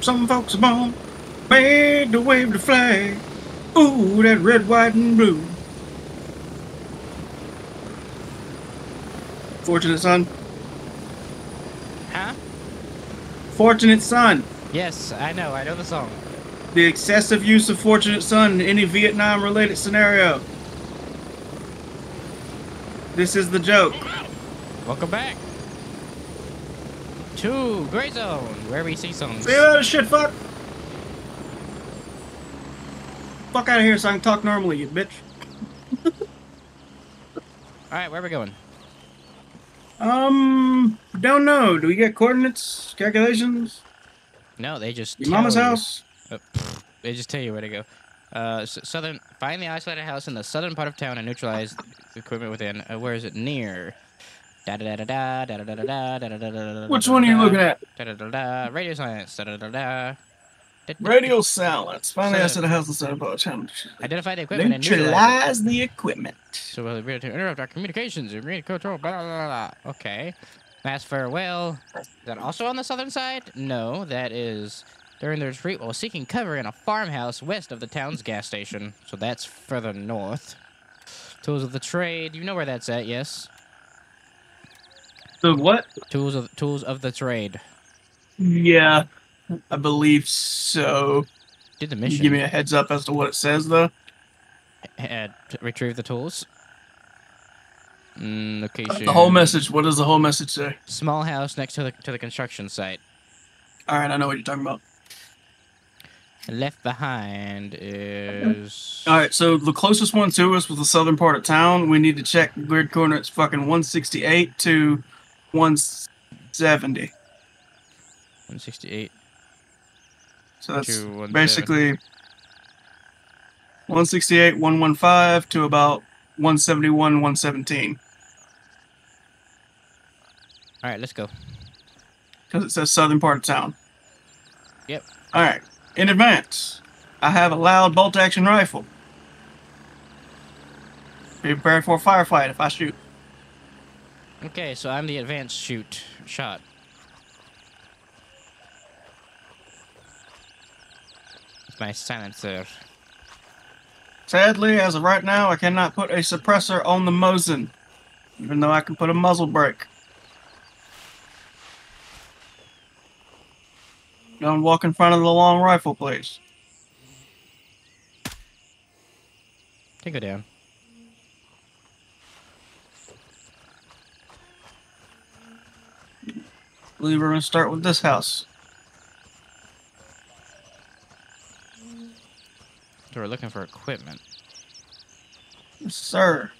Some folks are born made to wave the flag. Ooh, that red, white, and blue. Fortunate son. Huh? Fortunate son. Yes, I know. I know the song. The excessive use of Fortunate Son in any Vietnam related scenario. This is the joke. Welcome back to Gray Zone, where we see songs. See you later, shit fuck. Fuck out of here so I can talk normally, you bitch. All right, where are we going? Um, don't know. Do we get coordinates, calculations? No, they just Your mama's you. house? Pfft, they just tell you where to go. Uh, southern. Find the isolated house in the southern part of town and neutralize the equipment within. Uh, where is it? Near. Da da da da da da da da da da da da da da. Which one are you looking at? Da da da da. Radio science. Da da da da. Radio silence. Finally, I said house instead of a town. Identify the equipment and neutralize. it. Neutralize the equipment. So we'll be able to interrupt our communications and read control. Blah, blah, blah. Okay. Mass farewell. Is that also on the southern side? No, that is during the retreat while seeking cover in a farmhouse west of the town's gas station. So that's further north. Tools of the trade. You know where that's at, yes? The what? Tools of tools of the trade. Yeah, I believe so. Did the Can you mission. give me a heads up as to what it says, though? Uh, retrieve the tools. Mm, location. The whole message. What does the whole message say? Small house next to the to the construction site. All right, I know what you're talking about. Left behind is. All right, so the closest one to us was the southern part of town. We need to check grid coordinates fucking 168 to 170. 168. So that's To 170. basically 168, 115 to about 171, 117. All right, let's go. Because it says southern part of town. Yep. All right. In advance, I have a loud bolt action rifle. Be prepared for a firefight if I shoot. Okay, so I'm the advanced shoot shot. It's my silencer. Sadly, as of right now, I cannot put a suppressor on the Mosin, even though I can put a muzzle brake. Don't walk in front of the long rifle, please. Take go down. I believe we're going to start with this house. So we're looking for equipment. Yes, sir.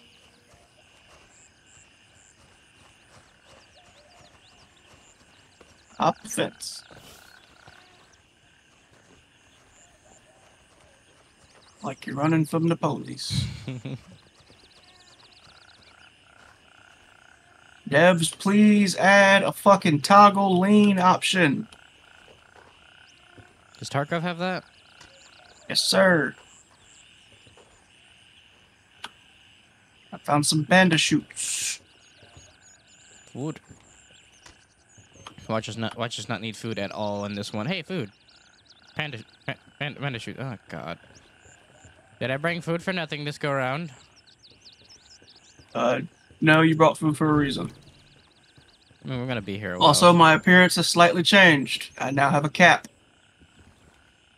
Hop the fence. Like you're running from the police. Devs, please add a fucking toggle lean option. Does Tarkov have that? Yes, sir. I found some banda shoots. Food. Watch us not watch us not need food at all in this one. Hey, food. Panda, panda, panda shoot. Oh God. Did I bring food for nothing this go around? Uh, no, you brought food for a reason. I mean, we're gonna be here. A while. Also, my appearance has slightly changed. I now have a cap.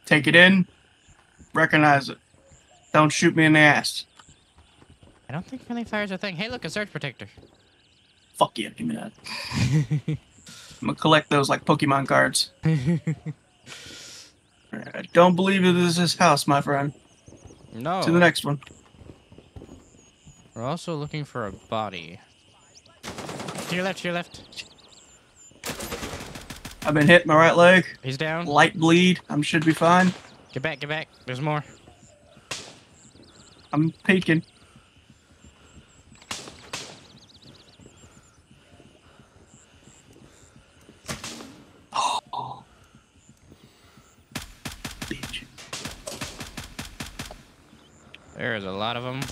Take it in, recognize it. Don't shoot me in the ass. I don't think friendly fire's a thing. Hey, look, a surge protector. Fuck yeah, give me that. I'm gonna collect those like Pokemon cards. I don't believe it is this house, my friend. No. To the next one. We're also looking for a body. To your left, to your left. I've been hit my right leg. He's down. Light bleed. I am should be fine. Get back, get back. There's more. I'm peeking. There is a lot of them.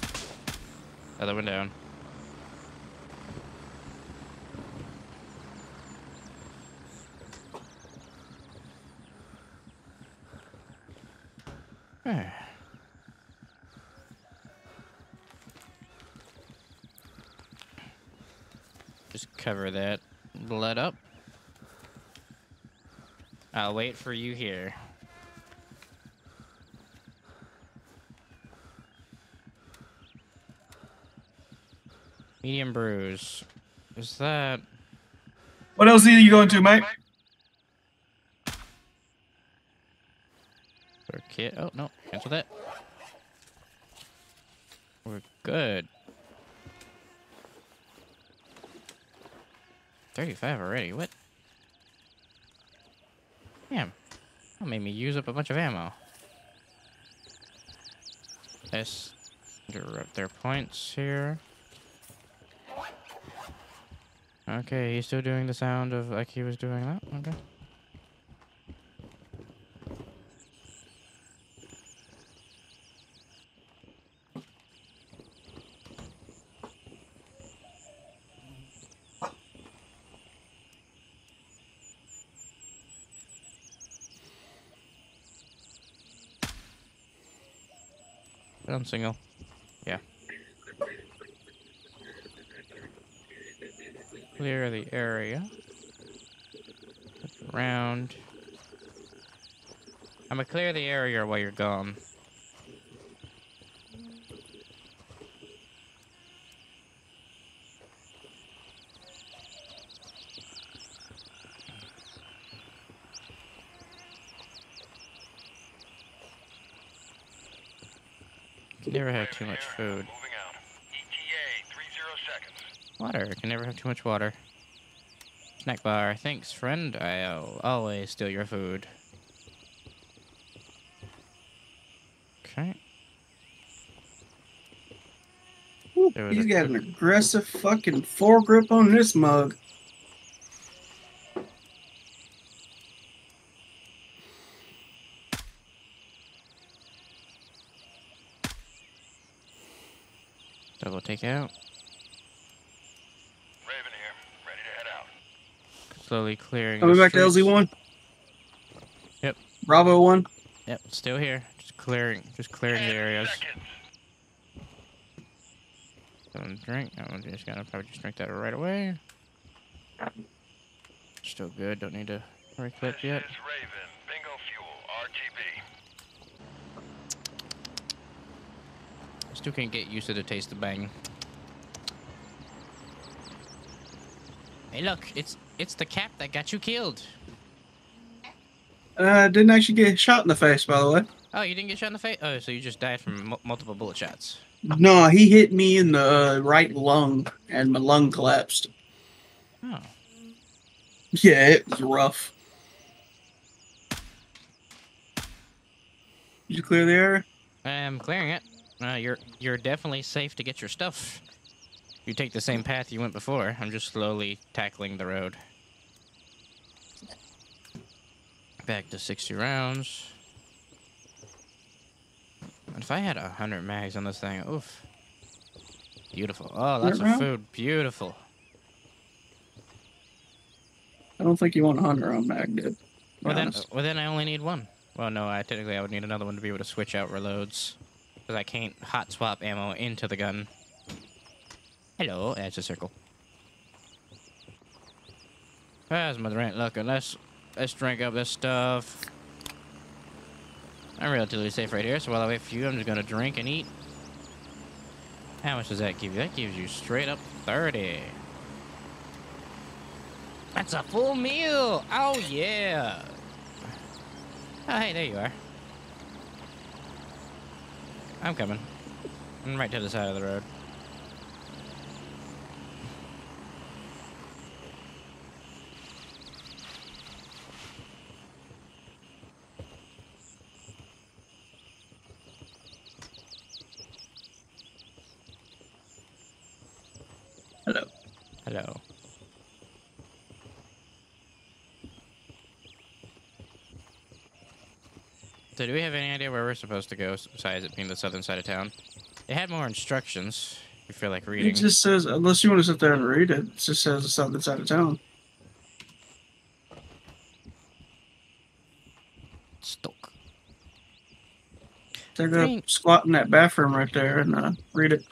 Other one down. Just cover that blood up. I'll wait for you here. Medium bruise. Is that What else are you going to, mate? a? Oh no, cancel that. We're good. 35 already, what? Damn. That made me use up a bunch of ammo. Let's interrupt their points here. Okay, he's still doing the sound of like he was doing that. Okay. On single. Yeah. Clear the area. Look Around. I'm gonna clear the area while you're gone. Never have too much food. Moving out. ETA, 30 seconds. Water. Can never have too much water. Snack bar. Thanks, friend. I'll uh, always steal your food. Okay. Was He's got an aggressive fucking foregrip on this mug. double take out. Raven here. Ready to head out. Slowly clearing. Coming the back to streets. LZ1. Yep. Bravo 1. Yep, still here. Just clearing, just clearing the areas. seconds. Don't drink. I'm just gonna probably just drink that right away. Still good. Don't need to reclip This yet. is Raven. Bingo Fuel. RTB. Still can't get used to the taste of bang. Hey, look! It's it's the cap that got you killed. Uh, didn't actually get shot in the face, by the way. Oh, you didn't get shot in the face. Oh, so you just died from mu multiple bullet shots. No, he hit me in the uh, right lung, and my lung collapsed. Oh, Yeah, it was rough. Did you clear the area? I'm clearing it. Uh, you're you're definitely safe to get your stuff. You take the same path you went before. I'm just slowly tackling the road. Back to 60 rounds. If I had a hundred mags on this thing, oof. Beautiful. Oh, lots of food. Beautiful. I don't think you want a hunter on mag, dude. Well then, Honest. well then I only need one. Well, no, I technically I would need another one to be able to switch out reloads, because I can't hot swap ammo into the gun. Hello, that's a circle. How's my drink looking? Let's let's drink up this stuff. I'm relatively safe right here, so while I wait for you, I'm just gonna drink and eat. How much does that give you? That gives you straight up 30. That's a full meal! Oh yeah! Oh hey, there you are. I'm coming. I'm right to the side of the road. Hello. Hello. So do we have any idea where we're supposed to go, besides it being the southern side of town? It had more instructions. If you feel like reading. It just says, unless you want to sit there and read it, it just says the southern side of town. Stoke. Take a Drink. squat in that bathroom right there and uh, read it.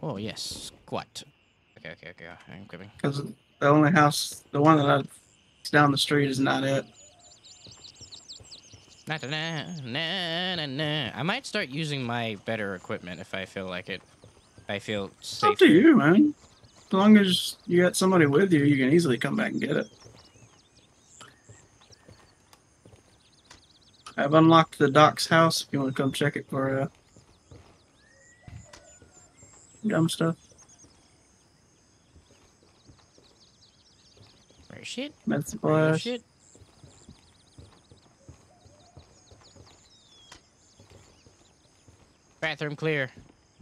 Oh yes, squat. Okay, okay, okay. I'm coming. Because the only house, the one that I, it's down the street, is not it. Nah, nah, nah, nah, nah. I might start using my better equipment if I feel like it. I feel It's safe. up to you, man. As long as you got somebody with you, you can easily come back and get it. I've unlocked the doc's house if you want to come check it for uh, dumb stuff. Shit? Where supplies. shit? Bathroom clear.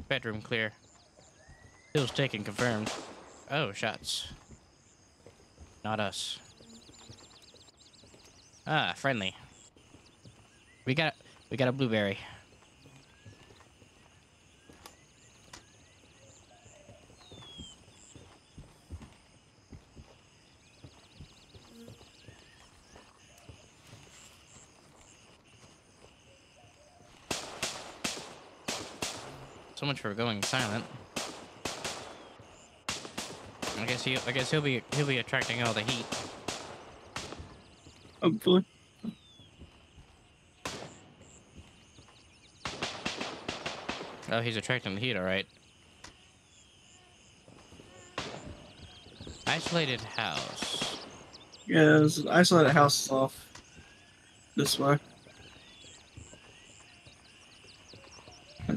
Bedroom clear. Pills taken confirmed. Oh, shots. Not us. Ah, friendly. We got we got a blueberry. So much for going silent. I guess he I guess he'll be he'll be attracting all the heat. Hopefully. Oh, he's attracting the heat, all right. Isolated house. Yeah, isolated house is off this way.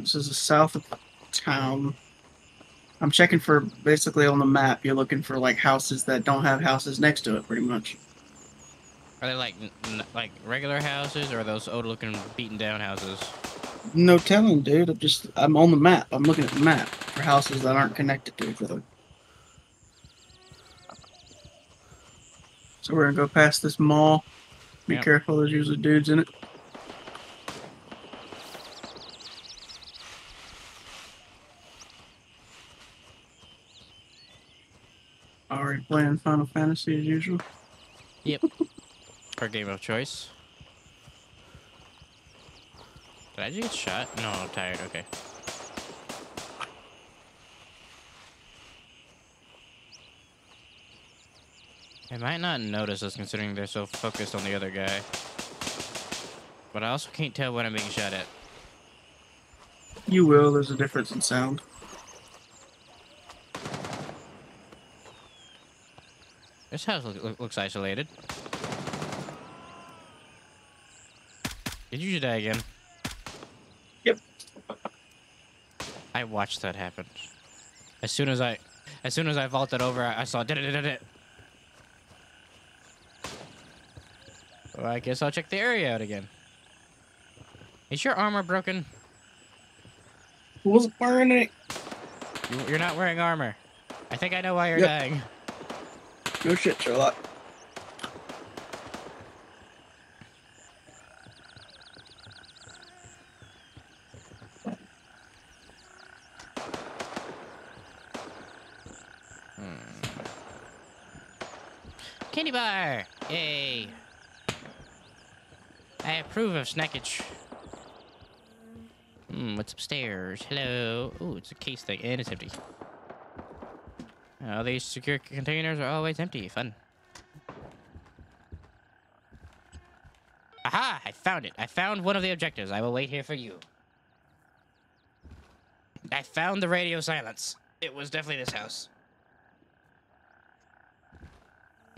This is the south of town. I'm checking for basically on the map. You're looking for like houses that don't have houses next to it, pretty much. Are they like like regular houses, or are those old-looking, beaten-down houses? No telling, dude. I'm just I'm on the map. I'm looking at the map for houses that aren't connected to each other. So we're gonna go past this mall. Be Yep. careful, there's usually dudes in it. Fantasy as usual. Yep. Per game of choice. Did I just get shot? No, I'm tired. Okay. I might not notice us considering they're so focused on the other guy. But I also can't tell what I'm being shot at. You will, there's a difference in sound. This house look, look- looks isolated. Did you just die again? Yep. I watched that happen. As soon as I, as soon as I vaulted over, I I saw. "Da-da-da-da-da." Well, I guess I'll check the area out again. Is your armor broken? Who wasn't wearing it? You, you're not wearing armor. I think I know why you're Yep. dying. No shit, Sherlock. Candy bar! Yay! I approve of snackage. Hmm, what's upstairs? Hello. Ooh, it's a case thing, and it's empty. All these secure containers are always empty. Fun. Aha! I found it. I found one of the objectives. I will wait here for you. I found the radio silence. It was definitely this house.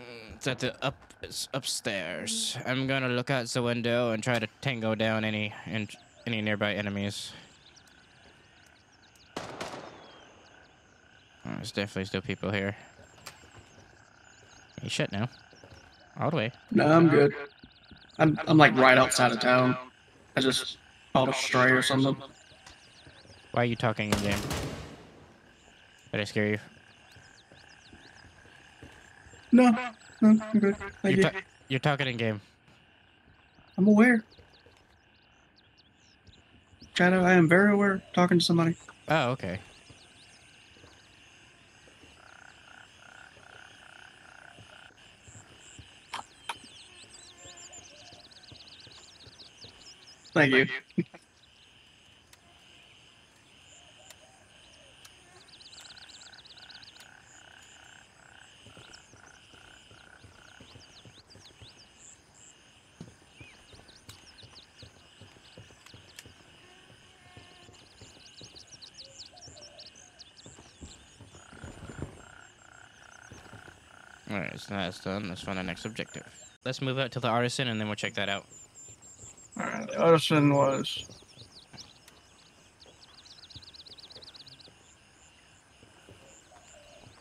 Mm, It's at the up it's upstairs. I'm gonna look out the window and try to tango down any any nearby enemies. There's definitely still people here. You shut now. All the way. No, I'm good. I'm, I'm like right outside of town. I just caught a stray or something. Why are you talking in game? Did I scare you? No, no, I'm good. Thank You're, you. you're talking in game. I'm aware. Shadow, I am very aware. Talking to somebody. Oh, okay. Thank, Thank you. Alright, so that's done. Let's find our next objective. Let's move out to the artisan and then we'll check that out. Alright, the artisan was.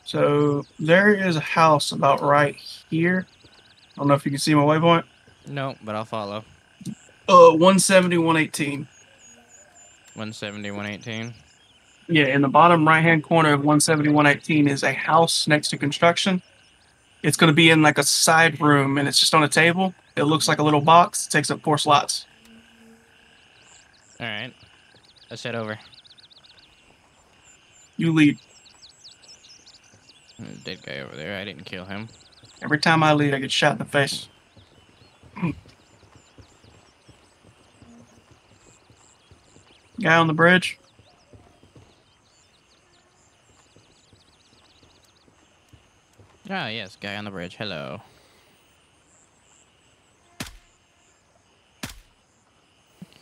So there is a house about right here. I don't know if you can see my waypoint. No, but I'll follow. Uh, 170, 118. 170, 118. Yeah, in the bottom right hand corner of 170, 118 is a house next to construction. It's going to be in like a side room and it's just on a table. It looks like a little box. It takes up four slots. Alright. Let's head over. You lead. There's a Dead guy over there. I didn't kill him. Every time I lead, I get shot in the face. Guy on the bridge. Ah, yes, guy on the bridge. Hello.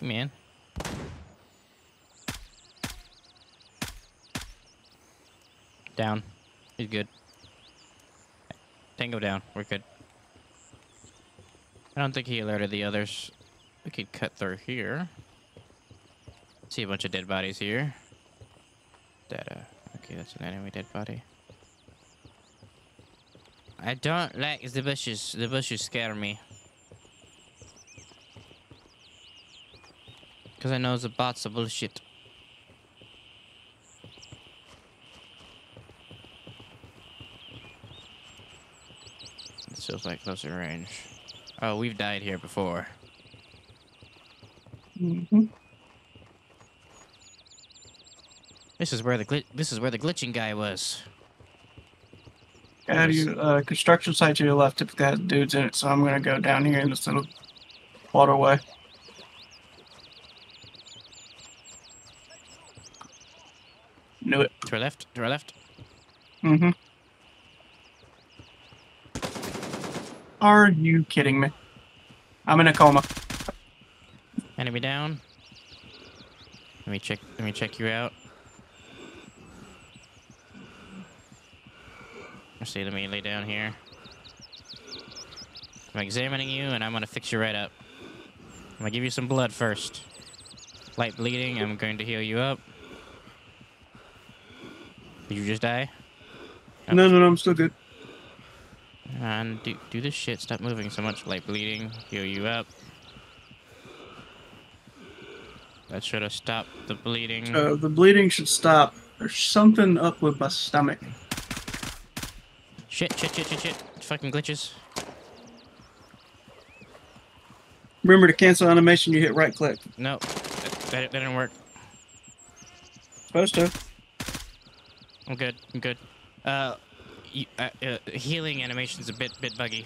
In. Down. He's good. Tango down. We're good. I don't think he alerted the others. We could cut through here. See a bunch of dead bodies here. Uh, okay, that's an enemy dead body. I don't like the bushes. The bushes scare me. Because I know the bots are bullshit. It feels like closer range. Oh, we've died here before. Mm-hmm. This is where the. This is where the glitching guy was. To your, uh, construction site to your left typically has dudes in it, so I'm gonna go down here in this little waterway. Knew it. To our left. To our left. Mm-hmm. Are you kidding me? I'm in a coma. Enemy down. Let me check. Let me check you out. I see the melee down here. I'm examining you, and I'm gonna fix you right up. I'm gonna give you some blood first. Light bleeding. I'm going to heal you up. Did you just die? No, no, no, I'm still good. And do do this shit. Stop moving so much. Light bleeding. Heal you up. That should have stopped the bleeding. Uh, the bleeding should stop. There's something up with my stomach. Shit, shit, shit, shit, shit. Fucking glitches. Remember to cancel animation, you hit right click. No, that, that, that didn't work. Supposed to. I'm good. I'm good. Uh, you, uh, uh healing animation's a bit bit buggy.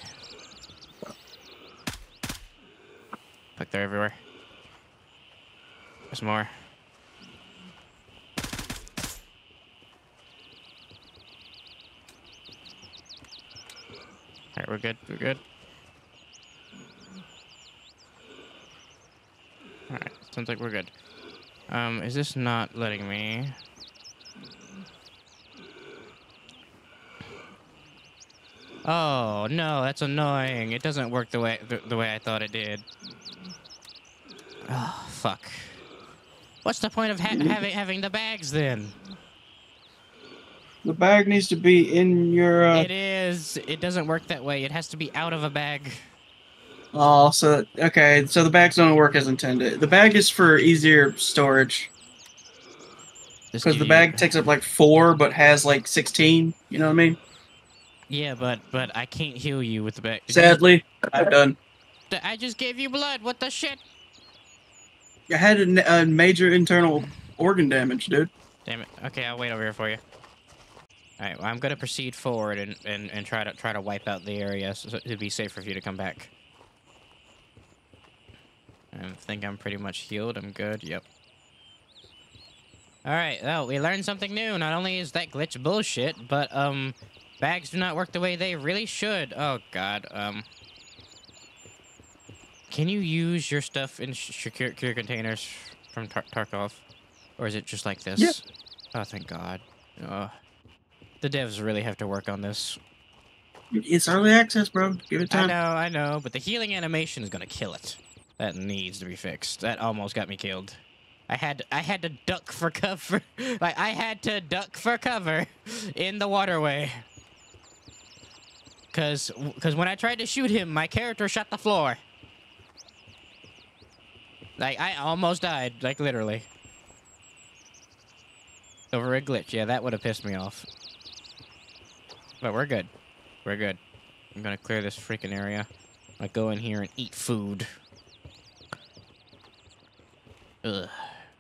Fuck, they're everywhere. There's more. Alright, we're good. We're good. Alright, sounds like we're good. Um, is this not letting me? Oh no, that's annoying. It doesn't work the way the, the way I thought it did. Oh fuck. What's the point of ha having having the bags then? The bag needs to be in your. Uh... It is. It doesn't work that way. It has to be out of a bag. Oh, so okay, so the bags don't work as intended. The bag is for easier storage because the bag takes up like four, but has like sixteen. You know what I mean? Yeah, but but I can't heal you with the back. Sadly, I'm done. I just gave you blood. What the shit? I had a major internal organ damage, dude. Damn it. Okay, I'll wait over here for you. All right, well, I'm gonna proceed forward and, and, and try to try to wipe out the area so it'd be safer for you to come back. I think I'm pretty much healed. I'm good. Yep. All right. Well, we learned something new. Not only is that glitch bullshit, but um, bags do not work the way they really should. Oh God. Um. Can you use your stuff in secure, secure containers from Tar- Tarkov, or is it just like this? Yeah. Oh, thank God. Uh, the devs really have to work on this. It's early access, bro. Give it time. I know, I know, but the healing animation is gonna kill it. That needs to be fixed. That almost got me killed. I had I had to duck for cover. like I had to duck for cover in the waterway. Cause, cause when I tried to shoot him, my character shot the floor. Like I almost died, like literally. Over a glitch. Yeah, that would have pissed me off. But we're good. We're good. I'm gonna clear this freaking area. I go in here and eat food. Ugh.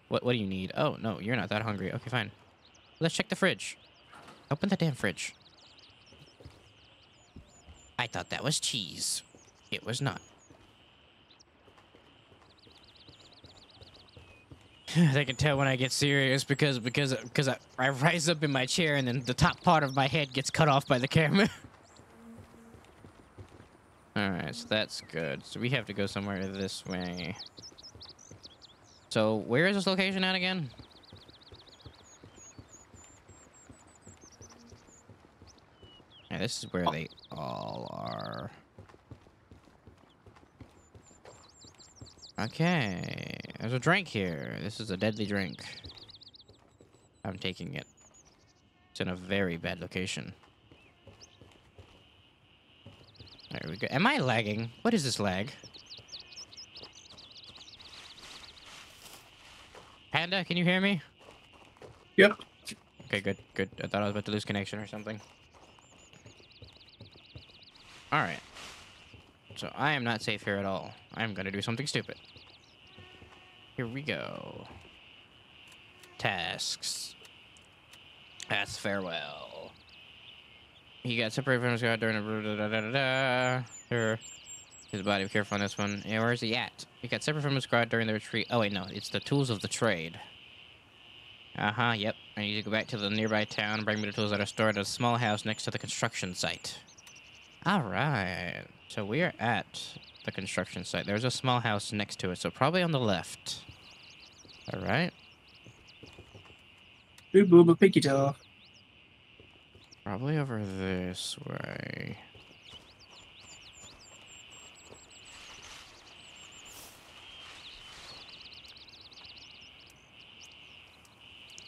What What do you need? Oh no, you're not that hungry. Okay, fine. Let's check the fridge. Open the damn fridge. I thought that was cheese. It was not. they can tell when I get serious because because because I, I rise up in my chair and then the top part of my head gets cut off by the camera. All right, so that's good. So we have to go somewhere this way. So where is this location at again? Yeah, this is where oh. they all are. Okay, there's a drink here. This is a deadly drink. I'm taking it. It's in a very bad location. There we go. Am I lagging? What is this lag? Panda, can you hear me? Yep. Okay, good, good. I thought I was about to lose connection or something. Alright. So I am not safe here at all. I'm gonna do something stupid. Here we go. Tasks. That's farewell. He got separated from his god during a da da da da. Here. His body, be careful on this one. Yeah, where's he at? He got separate from his squad during the retreat. Oh wait, no, it's the tools of the trade. Uh-huh, yep. I need to go back to the nearby town and bring me the tools that are stored at a small house next to the construction site. Alright. So we are at the construction site. There's a small house next to it, so probably on the left. Alright. Boo boo, but pinky toe. Probably over this way.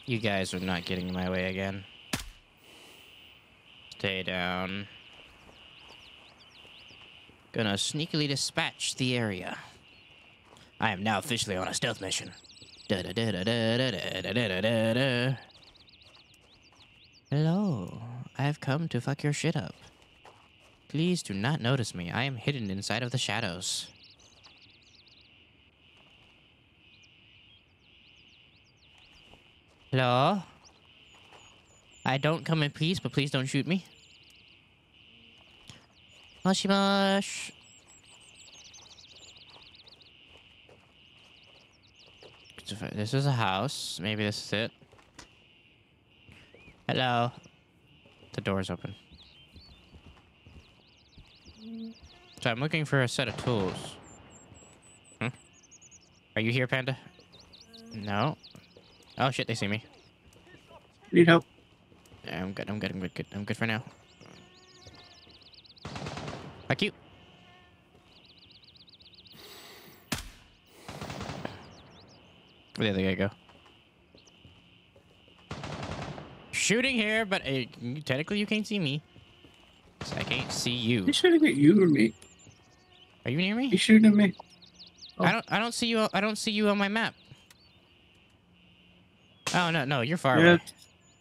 You guys are not getting in my way again. Stay down. Gonna sneakily dispatch the area. I am now officially on a stealth mission. Hello, I have come to fuck your shit up. Please do not notice me. I am hidden inside of the shadows. Hello? I don't come in peace, but please don't shoot me. Mushy mush. This is a house. Maybe this is it. Hello. The door's open. So I'm looking for a set of tools. Hmm? Are you here, Panda? No. Oh shit, they see me. Need help. I'm good, I'm good, I'm good, good. I'm good for now. Fuck you. Where'd the other guy go? Shooting here, but uh, technically you can't see me. So I can't see you. He's shooting at you or me. Are you near me? He's shooting at me. I don't. I don't see you. I don't see you on my map. Oh no, no, you're far Yeah, away.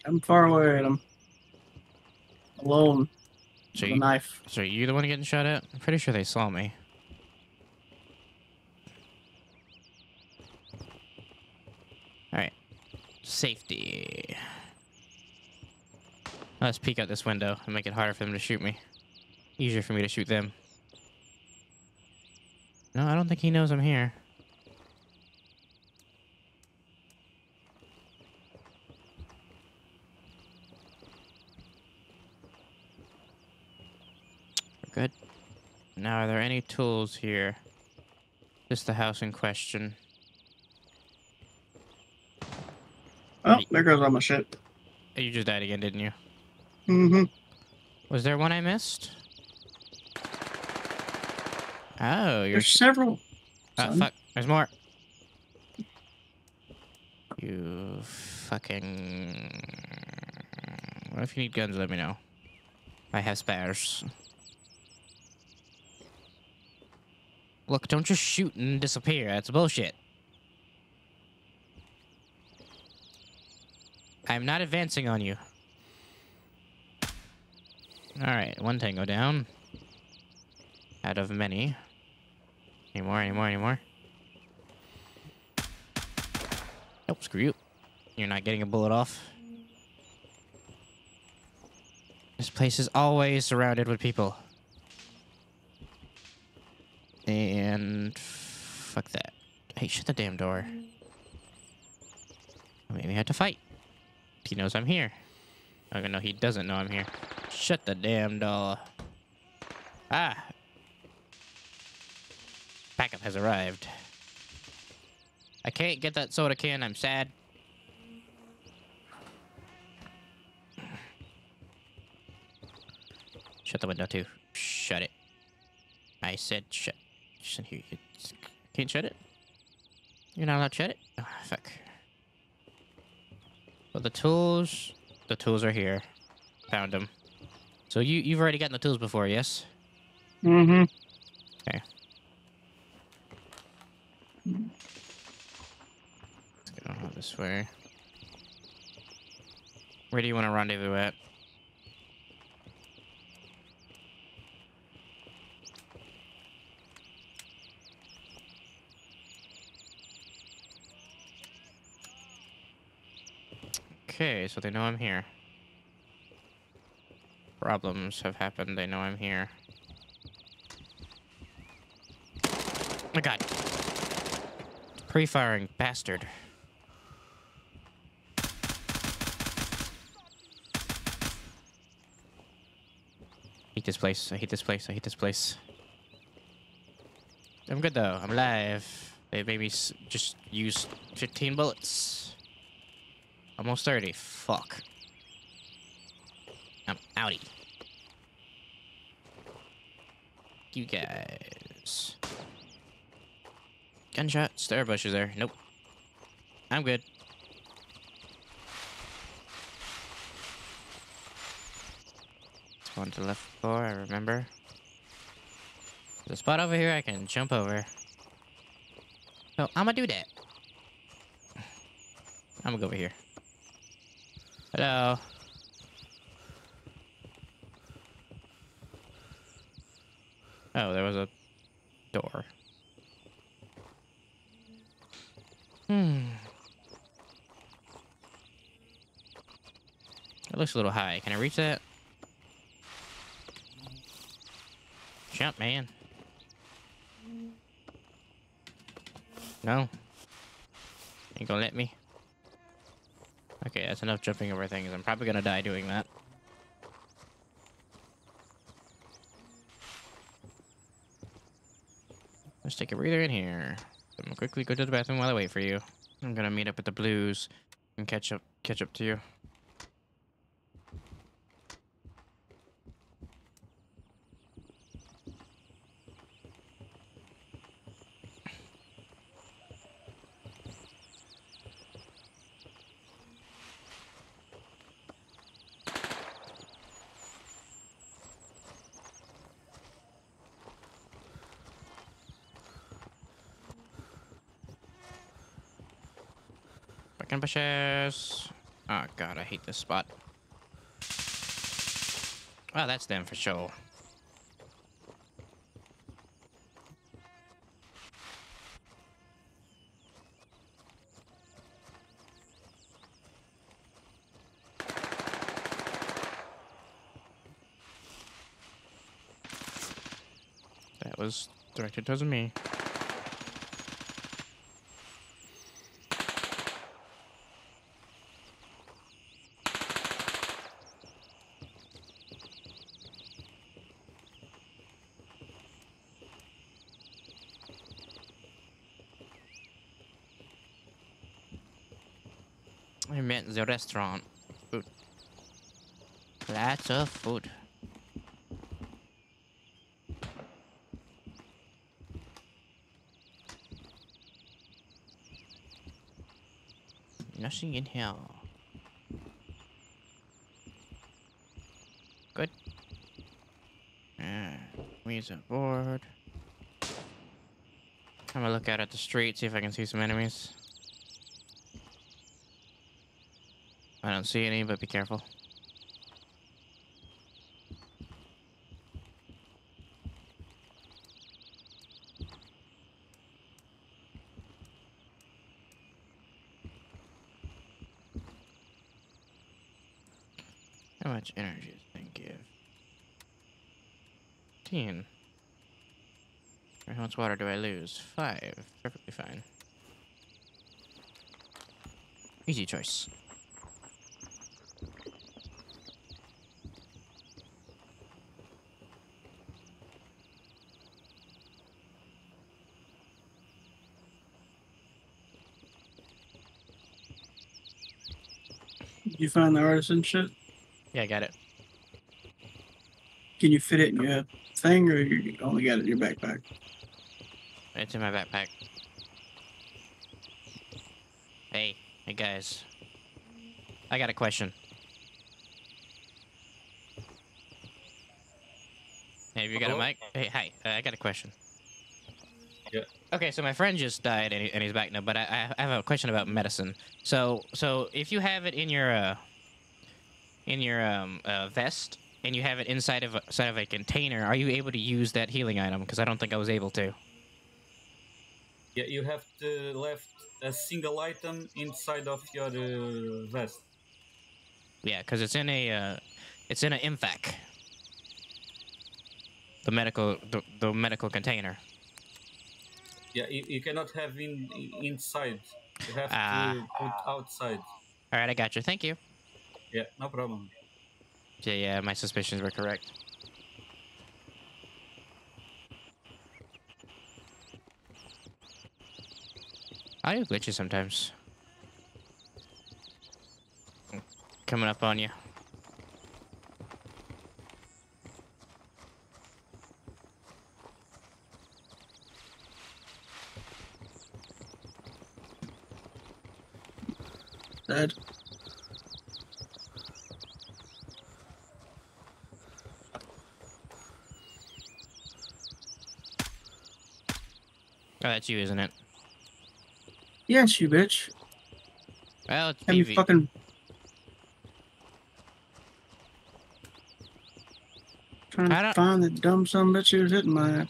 I'm far away and I'm alone So you, knife. so you the one getting shot at? I'm pretty sure they saw me. All right, safety. Let's peek out this window and make it harder for them to shoot me. Easier for me to shoot them. No, I don't think he knows I'm here. We're good. Now, are there any tools here? Just the house in question. Oh, there goes all my shit. You just died again, didn't you? Mm-hmm. Was there one I missed? Oh, you're. There's several. Oh, son. fuck. There's more. You fucking. Well, if you need guns, let me know. I have spares. Look, don't just shoot and disappear. That's bullshit. I'm not advancing on you. Alright, one tango down. Out of many. Any more, any more, any more? Nope, screw you. You're not getting a bullet off. This place is always surrounded with people. And fuck that. Hey, shut the damn door. Maybe I have to fight. He knows I'm here. Oh no, he doesn't know I'm here. Shut the damn door. Ah. Backup has arrived. I can't get that soda can. I'm sad. Shut the window too. Shut it. I said shut. Shut you, you can't shut it. You're not allowed to shut it. Oh, fuck. Well, the tools. The tools are here. Found them. So you you've already gotten the tools before, yes? Mm-hmm. Okay. Let's go this way. Where do you want to rendezvous at? Okay, so they know I'm here. Problems have happened, they know I'm here. Oh my god. Pre-firing bastard. hate this place. I hate this place. I hate this place. I'm good though. I'm alive. They made me just use 15 bullets. Almost 30. Fuck. I'm outie. You guys. Gunshot. Star bushes there. Nope. I'm good. One to the left floor, I remember. The spot over here I can jump over. So I'm gonna do that. I'm gonna go over here. Hello. Oh, there was a door. Hmm. It looks a little high. Can I reach that? Jump, man. No. Ain't gonna let me. Okay, that's enough jumping over things. I'm probably gonna die doing that. Let's take a breather in here. I'm gonna quickly go to the bathroom while I wait for you. I'm gonna meet up with the blues and catch up catch up to you. Oh god, I hate this spot. Well, that's them for sure. That was directed towards me. restaurant. Food. Lots of food. Nothing in here. Good. Yeah, music board. I'm gonna look out at the street, see if I can see some enemies. Don't see any, but be careful. How much energy does thing give? 10. How much water do I lose? 5. Perfectly fine. Easy choice. You find the artisan shit? Yeah, I got it. Can you fit it in your thing, or you only got it in your backpack? It's in my backpack. Hey, hey guys. I got a question. Hey, have you got a mic? Hey, hi. Uh, I got a question. Okay, so my friend just died and, he, and he's back now, but I, I have a question about medicine. So, so if you have it in your uh, in your um, uh, vest and you have it inside of a, inside of a container, are you able to use that healing item? Because I don't think I was able to. Yeah, you have to left a single item inside of your uh, vest. Yeah, because it's in a uh, it's in an IFAK. The medical the, the medical container. Yeah, you, you cannot have in, in inside. You have Ah. to put outside. All right, I got you. Thank you. Yeah, no problem. Yeah, yeah, my suspicions were correct. I do glitches sometimes. Coming up on you. Dead. Oh, that's you, isn't it? Yes, you bitch. Well, it's Have you PV. fucking. Trying I to find the dumb son bitch who was hitting my ass.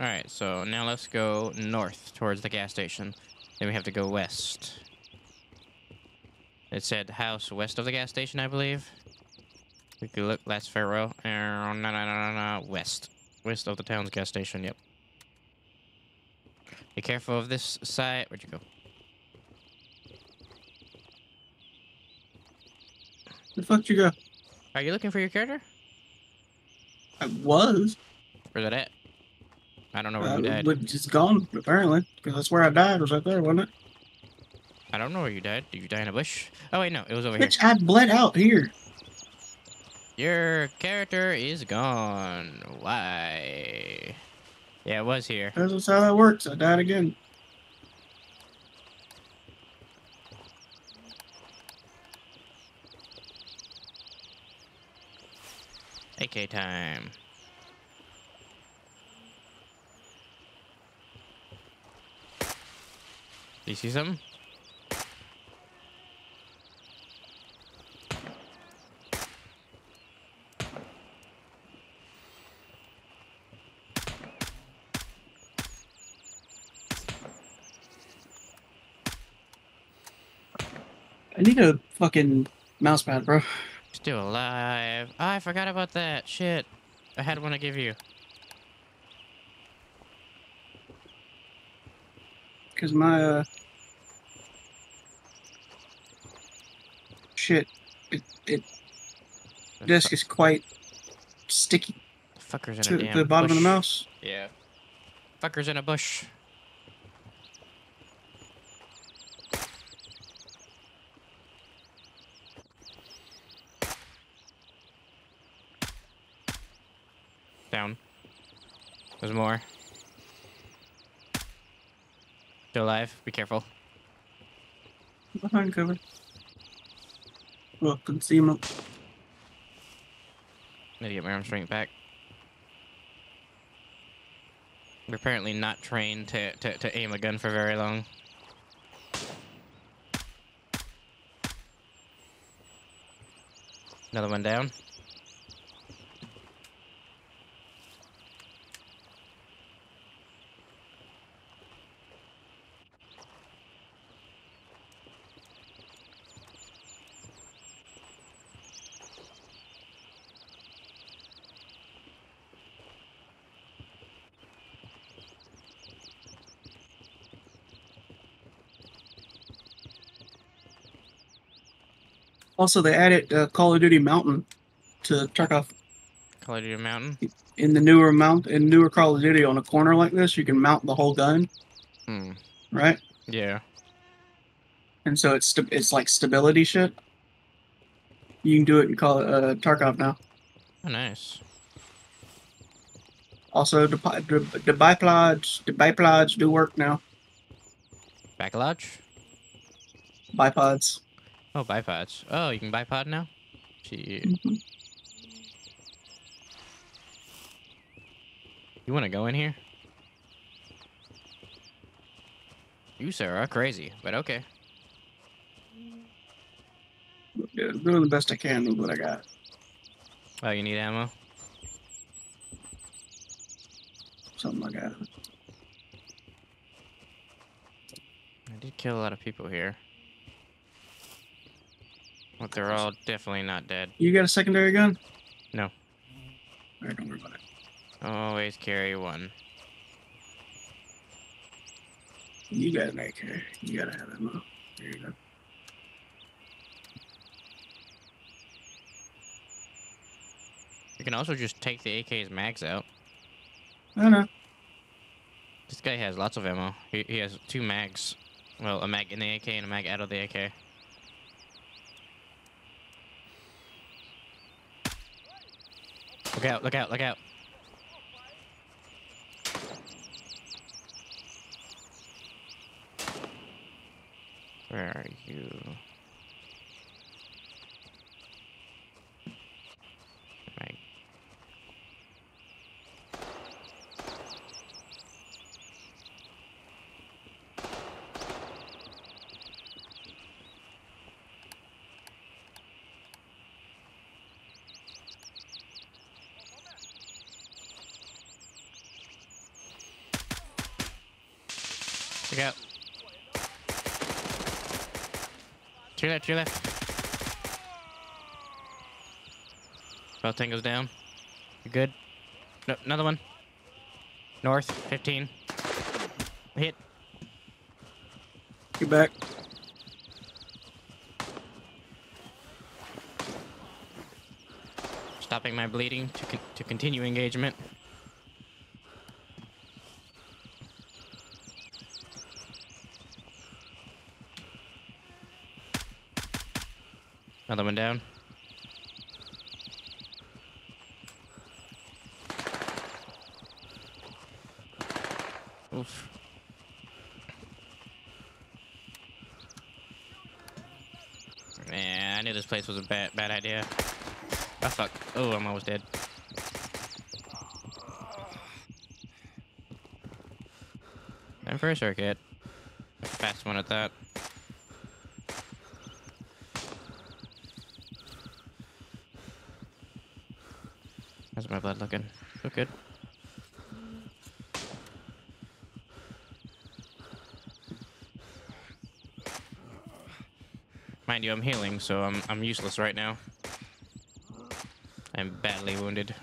All right, so now let's go north towards the gas station. Then we have to go west. It said house west of the gas station, I believe. We could look. last Farewell. Uh, no, no, no, no, no. West. West of the town's gas station, yep. Be careful of this side. Where'd you go? The fuck you go? Are you looking for your character? I was. Where's it at? I don't know where Uh, you died. but it's gone, apparently. Because that's where I died, was right there, wasn't it? I don't know where you died. Did you die in a bush? Oh, wait, no. It was over here. Bitch, I bled out here. Your character is gone. Why? Yeah, it was here. That's just how that works. I died again. AK time. Do you see something? I need a fucking mouse pad, bro. Still alive. Oh, I forgot about that. Shit. I had one to give you. because my uh, shit, it, it is quite sticky. The fucker's in to, a damn the bottom bush. of the mouse. Yeah. Fucker's in a bush. Down. There's more. Still alive. Be careful. Behind cover. Well, concealment. Need to get my arm strength back. We're apparently not trained to, to, to aim a gun for very long. Another one down. Also, they added uh, Call of Duty Mountain to Tarkov. Call of Duty Mountain. In the newer mount, in newer Call of Duty, on a corner like this, you can mount the whole gun, Hmm. right? Yeah. And so it's st- it's like stability shit. You can do it in Call uh, Tarkov now. Oh, nice. Also, the the, the bipods the bipods do work now. Back lodge? Bipods. Oh, bipods. Oh, you can bipod now? Gee. Mhm. You want to go in here? You, sir, are crazy, but okay. Yeah, doing the best I can with what I got. Oh, you need ammo? Something like that. I did kill a lot of people here. But they're all definitely not dead. You got a secondary gun? No. Alright, don't worry about it. Always carry one. You got an AK. You gotta have ammo. There you go. You can also just take the AK's mags out. I know. This guy has lots of ammo. He, he has two mags. Well, a mag in the AK and a mag out of the AK. Look out, look out, look out. Where are you? Mag. Look out. To your left, to your left. Both tangos down. You good? No, another one. North, 15. Hit. Get back. Stopping my bleeding to, con- to continue engagement. Another one down. Oof. Yeah, I knew this place was a bad bad idea. Oh fuck. Oh, I'm almost dead. Time for a circuit. A fast one at that. How's my blood looking? Look good. Mind you, I'm healing, so I'm I'm useless right now. I'm badly wounded.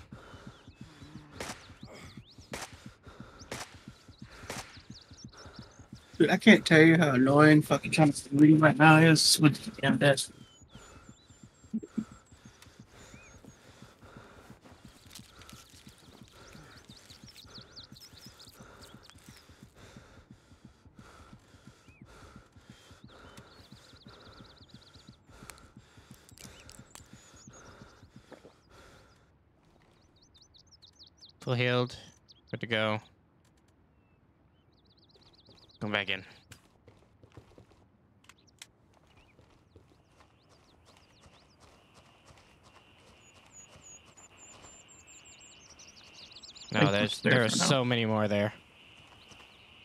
Dude, I can't tell you how annoying fucking trying to read right now is with the damn desk. No, Think there's there there are for so many more there.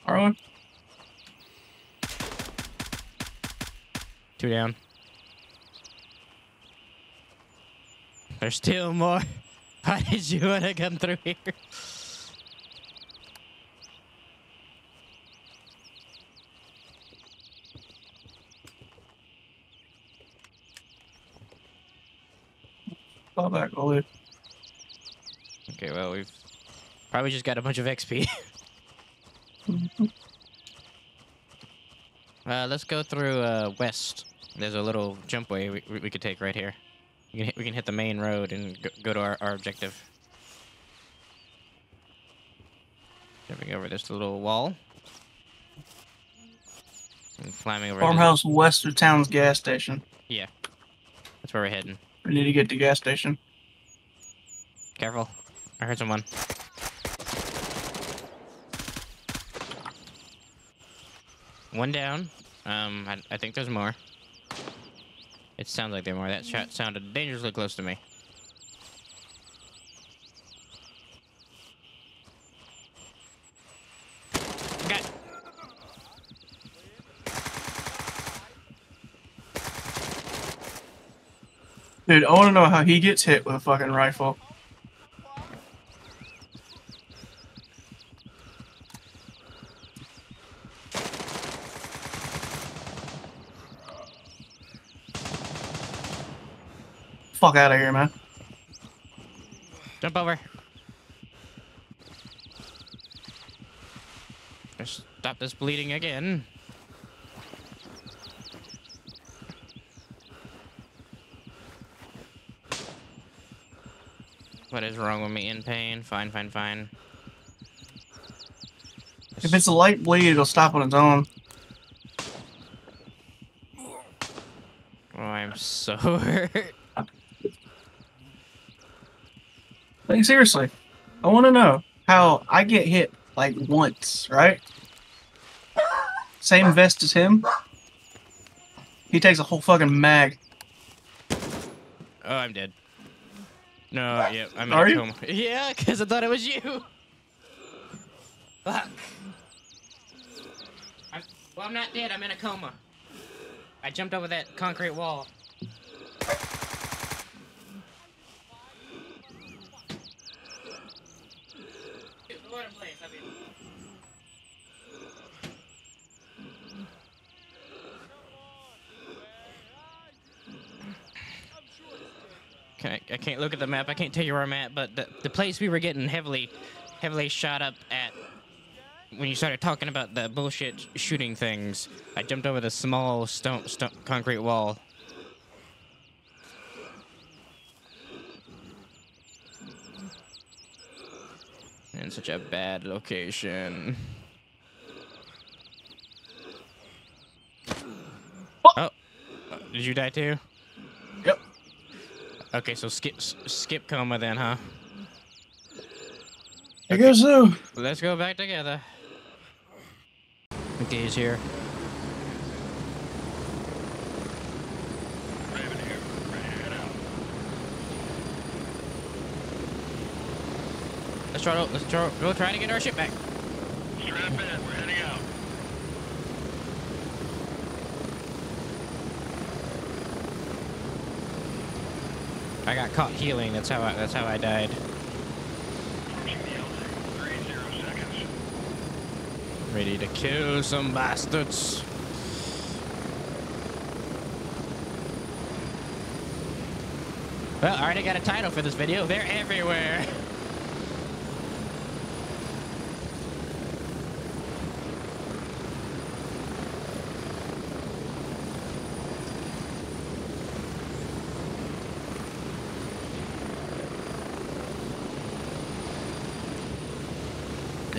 Arlen? Two down. There's still more. Why did you want to come through here? Fall back, I'll. Okay, well we've probably just got a bunch of XP. uh, let's go through uh, west. There's a little jumpway we, we, we could take right here. We can hit, we can hit the main road and go, go to our, our objective. Jumping over this little wall. And climbing over. Farmhouse west of town's gas station. Yeah. That's where we're heading. We need to get to gas station. Careful. I heard someone. One down. Um, I, I think there's more. It sounds like there are more. That shot sounded dangerously close to me. Got. Dude, I want to know how he gets hit with a fucking rifle. Fuck out of here, man. Jump over. Just stop this bleeding again. What is wrong with me? In pain? Fine, fine, fine. If it's a light bleed, it'll stop on its own. Oh, I'm so hurt. Like, seriously, I want to know how I get hit like once, right? Same vest as him. He takes a whole fucking mag. Oh, I'm dead. No, yeah, I'm in Are a you? coma. Yeah, because I thought it was you. Fuck. I'm, well, I'm not dead. I'm in a coma. I jumped over that concrete wall. Can I, I can't look at the map. I can't tell you where I'm at, but the, the place we were getting heavily, heavily shot up at when you started talking about the bullshit shooting things, I jumped over the small stone, stone concrete wall. In such a bad location. Oh. Oh, did you die too? Okay, so skip skip coma then, huh? I guess so. Let's go back together. Okay, he's here. Raven here. Ready to head out. Let's try to let's try, go try to get our ship back. Strap in. We're heading out. I got caught healing. That's how I that's how I died. Ready to kill some bastards. Well, I already got a title for this video. They're everywhere.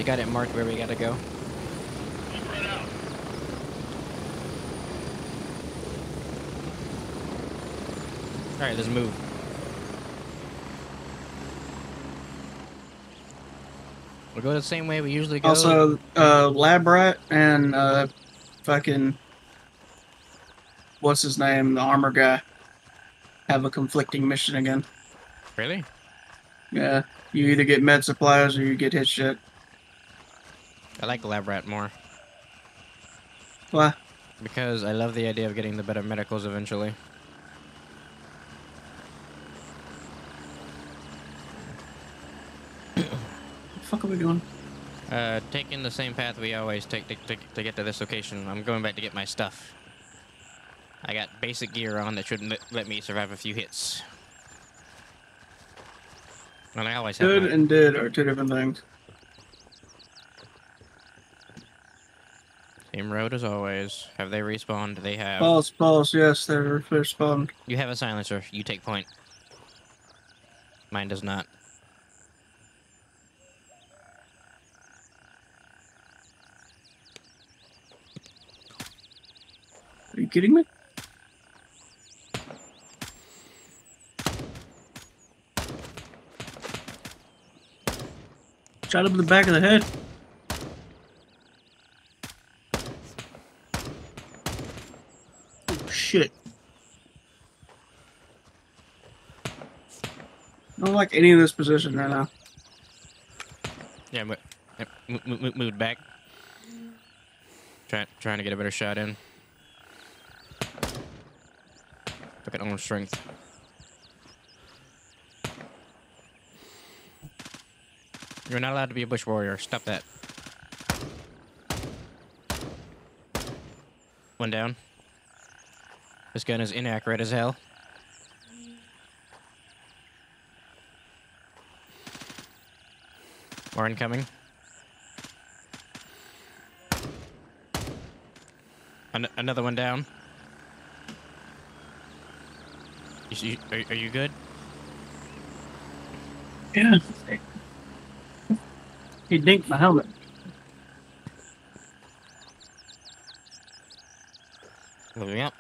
They got it marked where we gotta go. All right, let's move. We'll go the same way we usually go. Also, uh, Lab Rat and uh, fucking what's his name, the armor guy, have a conflicting mission again. really? Yeah, you either get med supplies or you get his shit. I like Lab Rat more Why? because I love the idea of getting the better medicals eventually. What the fuck are we doing? Uh, taking the same path we always take to, to, to get to this location. I'm going back to get my stuff. I got basic gear on that should let, let me survive a few hits. And I always have Good my- and did are two different things. Same road as always. Have they respawned? They have. Pulse, pulse, yes, they're they're. You have a silencer. You take point. Mine does not. Are you kidding me? Shot him in the back of the head. Shit. I don't like any of this position right now. Yeah, mo- yep, mo- mo- mo- moved back. Try, trying to get a better shot in. Look at own strength. You're not allowed to be a bush warrior. Stop that. One down. This gun is inaccurate as hell. More incoming. An- another one down. You, are, are you good? Yeah. He dinked my helmet. Moving up.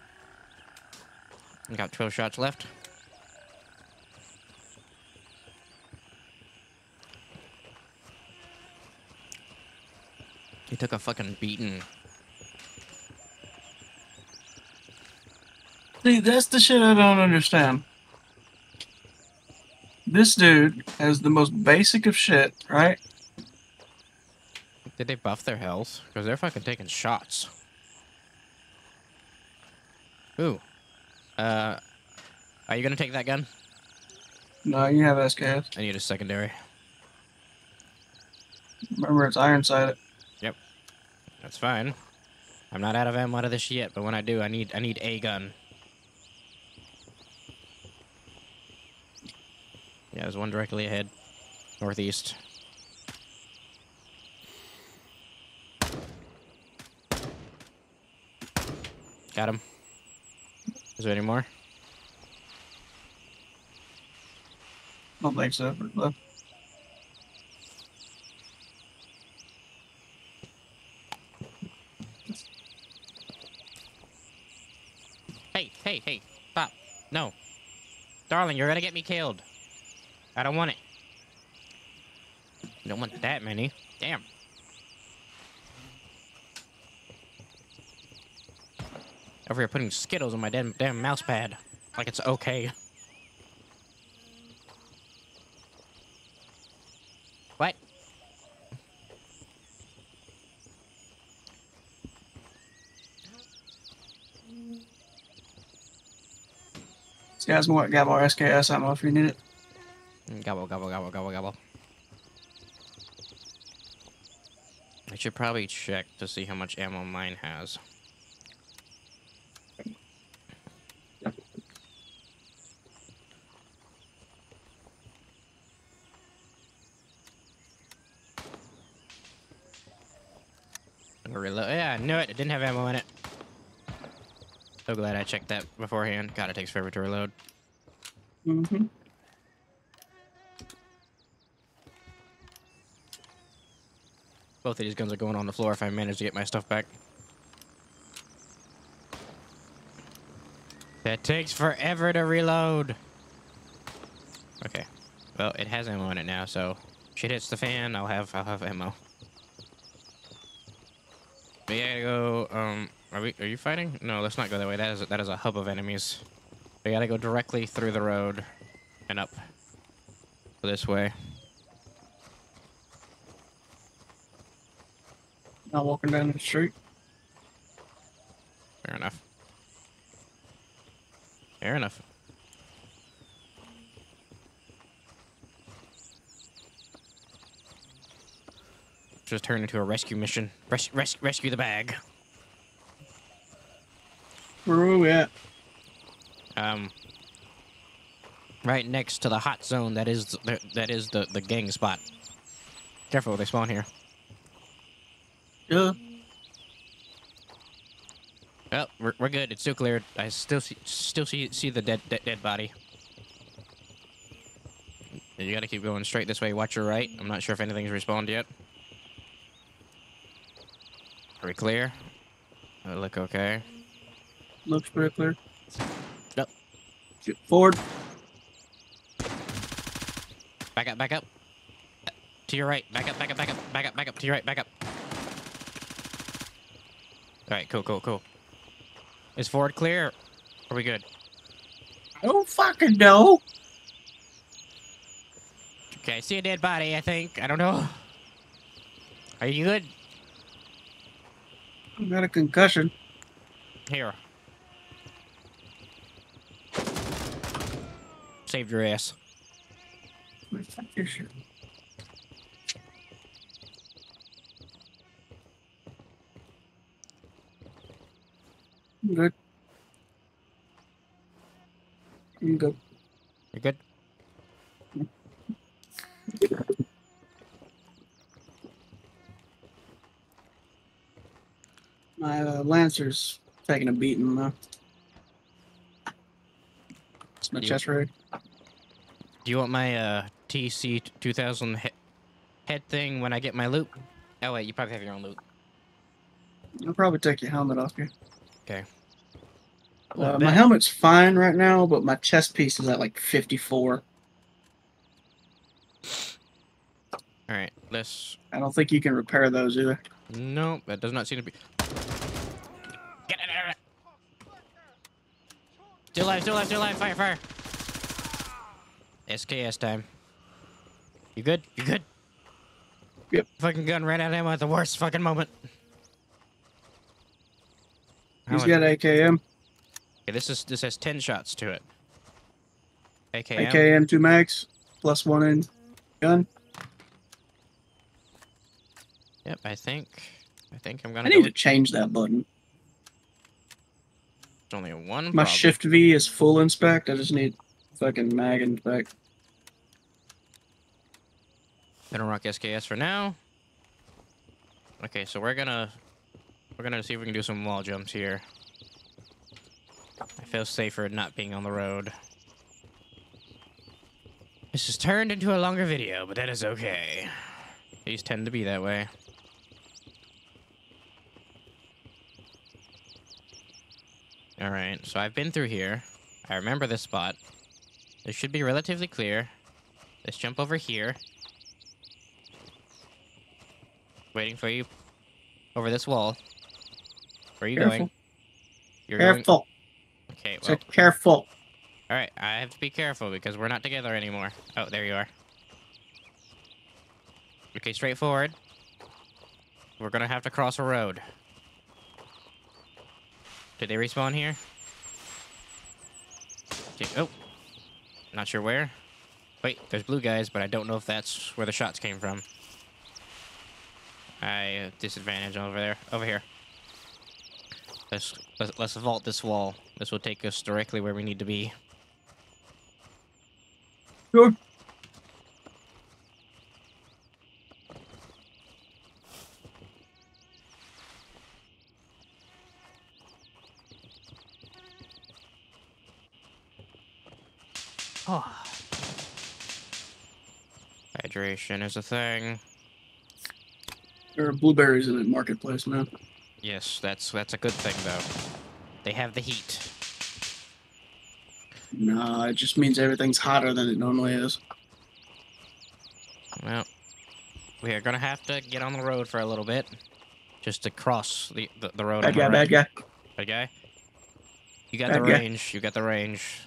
We got 12 shots left. He took a fucking beating. See, that's the shit I don't understand. This dude has the most basic of shit, right? Did they buff their health? Because they're fucking taking shots. Ooh. Uh, are you gonna take that gun? No, you have SKS. I need a secondary. Remember, it's iron Yep. That's fine. I'm not out of ammo out of this yet, but when I do, I need I need a gun. Yeah, there's one directly ahead, northeast. Got him. Is there any more? Don't think so. But, uh, Hey, hey, hey, stop. No. Darling, you're gonna get me killed. I don't want it. You don't want that many. Damn. Over here putting Skittles on my damn, damn mouse pad. Like it's okay. Guy's more more SKS ammo if you need it. Gobble, gobble, gobble, gobble, gobble. I should probably check to see how much ammo mine has. Reload. Oh, yeah, I knew it. It didn't have ammo in it. So glad I checked that beforehand. God, it takes forever to reload. Mm-hmm. Both of these guns are going on the floor if I manage to get my stuff back. That takes forever to reload. Okay. Well, it has ammo in it now, so shit hits the fan, I'll have I'll have ammo. We gotta go. Um, are we? Are you fighting? No, let's not go that way. That is a, that is a hub of enemies. We gotta go directly through the road, and up this way. Not walking down the street. Fair enough. Fair enough. Just turned into a rescue mission. Res- res- rescue the bag. Where are we at? Um, right next to the hot zone. That is the, that is the the gang spot. Careful, they spawn here. Yeah. Oh, we're, we're good. It's still cleared. I still see still see see the dead dead, dead body. You gotta keep going straight this way. Watch your right. I'm not sure if anything's respawned yet. Are we clear? Oh, look okay. Looks pretty clear. Yep. Shoot forward. Back up, back up. To your right. Back up, back up, back up, back up, back up. To your right, back up. All right, cool, cool, cool. Is forward clear? Are we good? I don't fucking know. Okay, I see a dead body, I think. I don't know. Are you good? I got a concussion. Here. Saved your ass. Your. I'm good. I'm good. You good? My uh, Lancer's taking a beating though. It's my You- chest rig. Do you want my uh, TC 2000 he- head thing when I get my loot? Oh wait, you probably have your own loot. I'll probably take your helmet off you. Okay. Uh, my helmet's fine right now, but my chest piece is at like 54. All right, let's. I don't think you can repair those either. No, that does not seem to be. Get it out of it. Still alive, still alive, still alive. Fire, fire. SKS time. You good? You good? Yep. Fucking gun ran out of ammo at the worst fucking moment. How He's got AKM, Okay, this is this has ten shots to it. AKM. AKM two max, plus one in gun. Yep, I think. I think I'm gonna. go need to change that button. It's only a one. My problem. shift V is full inspect. I just need fucking mag inspect. Gonna rock SKS for now. Okay, so we're gonna we're gonna see if we can do some wall jumps here. I feel safer not being on the road. This has turned into a longer video, but that is okay. These tend to be that way. Alright, so I've been through here. I remember this spot. This should be relatively clear. Let's jump over here. Waiting for you over this wall. Where are you Careful. going? You're going. Careful. Okay, well, Said careful. all right. I have to be careful because we're not together anymore. Oh, there you are. Okay, straight forward. We're gonna have to cross a road. Did they respawn here? Okay. Oh, not sure where. Wait, there's blue guys, but I don't know if that's where the shots came from. I uh, disadvantage over there, over here. Let's, let's let's vault this wall. This will take us directly where we need to be. Sure. Hydration is a thing. There are blueberries in the marketplace now. Yes, that's that's a good thing though. They have the heat. No, it just means everything's hotter than it normally is. Well, we are gonna have to get on the road for a little bit, just to cross the the, the road. Bad guy, bad guy. Bad guy. You got Bad the guy. range. You got the range.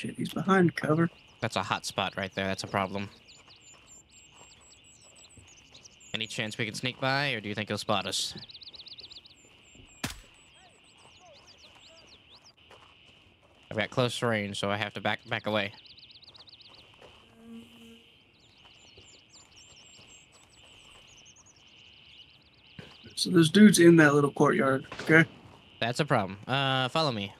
Shit, he's behind cover. That's a hot spot right there. That's a problem. Any chance we can sneak by, or do you think he'll spot us? I've got close range, so I have to back back away. So there's dudes in that little courtyard. Okay, That's a problem. Uh, follow me.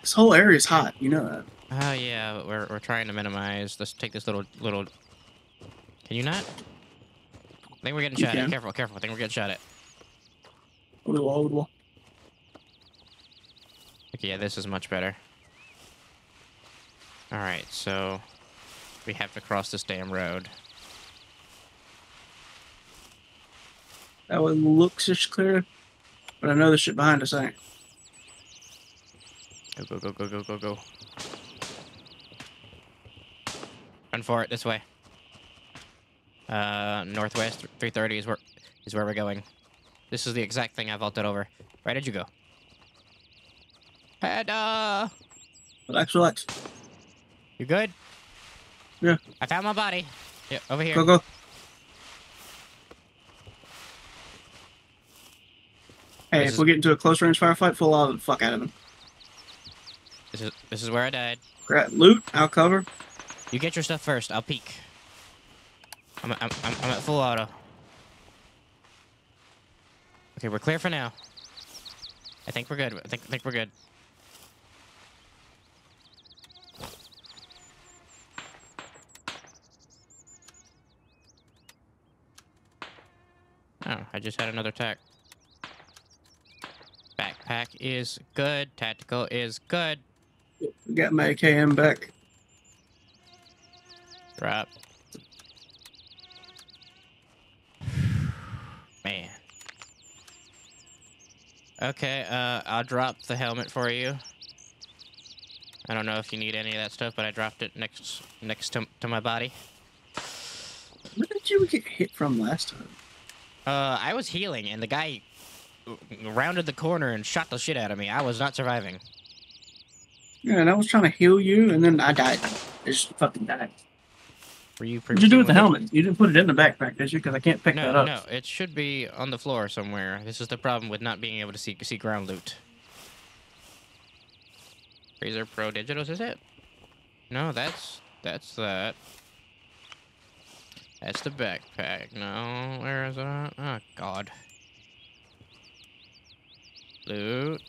This whole area is hot. You know that. Oh yeah, we're we're trying to minimize. Let's take this little little. Can you not? I think we're getting You shot at. Careful, careful. I think we're getting shot at. Over the wall, over the wall. Okay, yeah, this is much better. All right, so we have to cross this damn road. That one looks just clear, but I know the shit behind us ain't. Go go go go go go go. Run for it this way. Uh, northwest 330 is where is where we're going. This is the exact thing I vaulted over. Where did you go? Head uh, Relax, relax. you good? Yeah. I found my body. Yep, over here. Go, go. Hey, This if is- we get into a close range firefight, full out the fuck out of them. This is this is where I died. Grab loot. I'll cover. You get your stuff first. I'll peek. I'm I'm I'm, I'm at full auto. Okay, we're clear for now. I think we're good. I think I think we're good. Oh, I just had another attack. Backpack is good. Tactical is good. Got my AKM back. Drop. Man. Okay, uh, I'll drop the helmet for you. I don't know if you need any of that stuff, but I dropped it next next to, to my body. Where did you get hit from last time? Uh, I was healing, and the guy rounded the corner and shot the shit out of me. I was not surviving. Yeah, and I was trying to heal you, and then I died. I just fucking died. Were you? What'd you do with the helmet? You didn't put it in the backpack, did you? Because I can't pick No, that up. no, it should be on the floor somewhere. This is the problem with not being able to see see ground loot. Razer Pro Digitals, is it? No, that's that's that. That's the backpack. No, where is that? Oh God. Loot.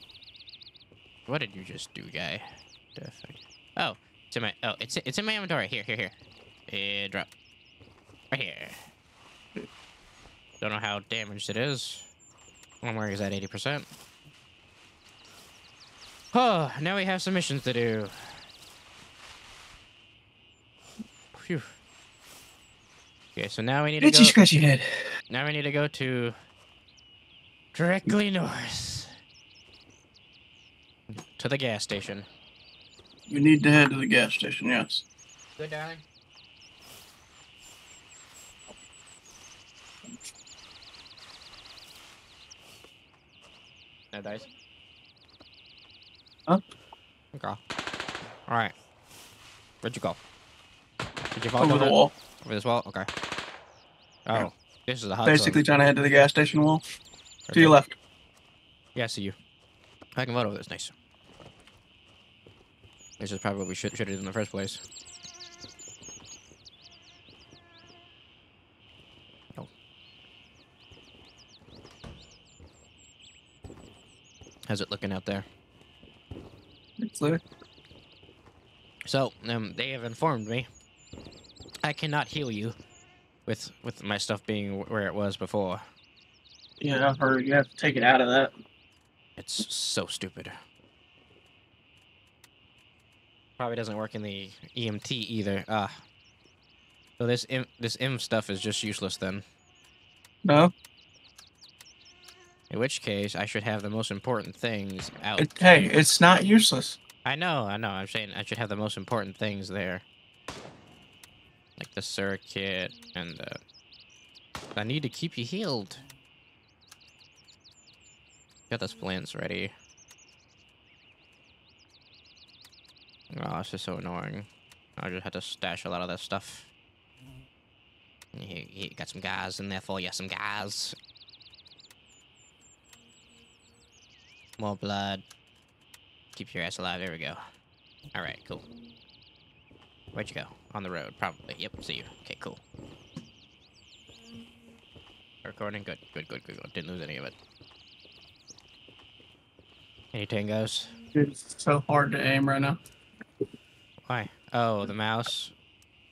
What did you just do, guy? Oh, it's in my oh, it's it's in my inventory. Here, here, here. Eh, drop. Right here. Don't know how damaged it is. One where is at 80%. Oh, now we have some missions to do. Phew. Okay, so now we need to Itchy go. scratchy head. Now we need to go to directly north to the gas station. You need to head to the gas station, yes. Good, darling. No dice. Huh? Okay. All right. Where'd you go? Did you fall Over the wall. Over this wall? Okay. Oh, Yeah. this is a hot Basically zone. trying to head to the gas station wall. To your left. Yeah, I see you. I can vote over this. Nice. This is probably what we should have done in the first place. Oh. How's it looking out there? It's clear. So, um, they have informed me I cannot heal you with with my stuff being where it was before. Yeah, I've heard you have to take it out of that. It's so stupid. Probably doesn't work in the EMT either. Ah. So this im this M stuff is just useless then. No. In which case, I should have the most important things out. It, hey, it's not useless. I know, I know. I'm saying I should have the most important things there. like the circuit and the. I need to keep you healed. Got the splints ready. Oh, it's just so annoying. I just had to stash a lot of that stuff. He, he got some guys in there for you, some guys. More blood. Keep your ass alive. There we go. All right, cool. Where'd you go? On the road, probably. Yep, see you. Okay, cool. Recording. Good, good, good, good, good. Didn't lose any of it. Any tangos? It's so hard to aim right now. Oh, the mouse.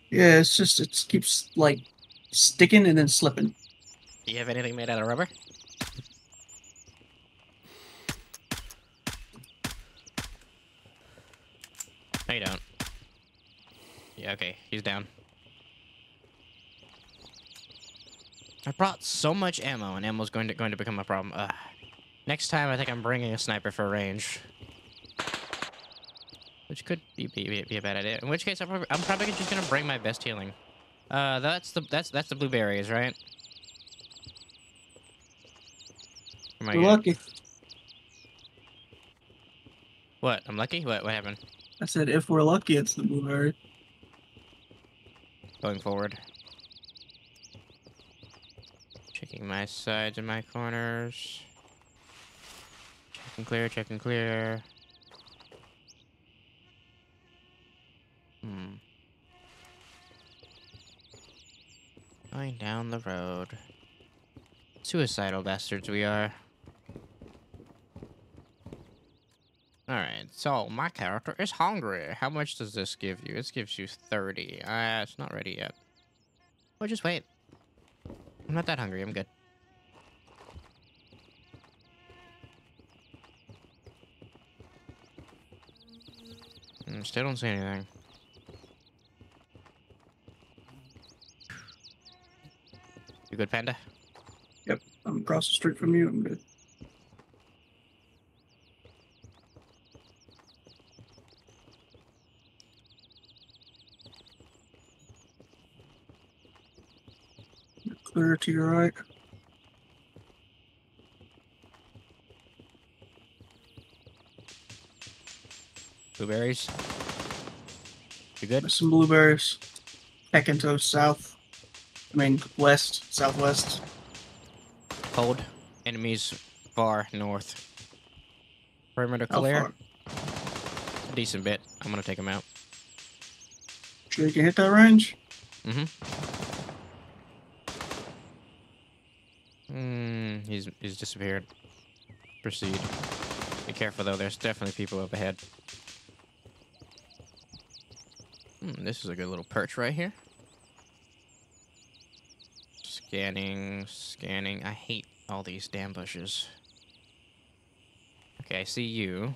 Yeah, it's just it keeps like sticking and then slipping. Do you have anything made out of rubber? No, you don't. Yeah, okay, he's down. I brought so much ammo, and ammo's going to going to become a problem. Ugh. Next time, I think I'm bringing a sniper for range, which could be be, be a bad idea. In which case, I'm probably, I'm probably just gonna bring my best healing. Uh, that's the that's that's the blueberries, right? Am I We're lucky. What? I'm lucky. What? What happened? I said if we're lucky, it's the blueberry. Going forward. Checking my sides and my corners. Checking clear. Checking clear. Going down the road. Suicidal bastards we are. Alright, so my character is hungry. How much does this give you? It gives you 30. Uh, it's not ready yet. Well, just wait. I'm not that hungry. I'm good. Mm, still don't see anything. You good, Panda? Yep, I'm across the street from you. I'm good. Clear to your right. Blueberries? You good? There's some blueberries. Heck into south. I mean west, southwest. Hold. Enemies far north. Perimeter How clear. far? Decent bit. I'm gonna take him out. Sure you can hit that range? Mm-hmm. Hmm, he's he's disappeared. Proceed. Be careful though, there's definitely people up ahead. Hmm, this is a good little perch right here. Scanning, scanning. I hate all these damn bushes. Okay, I see you.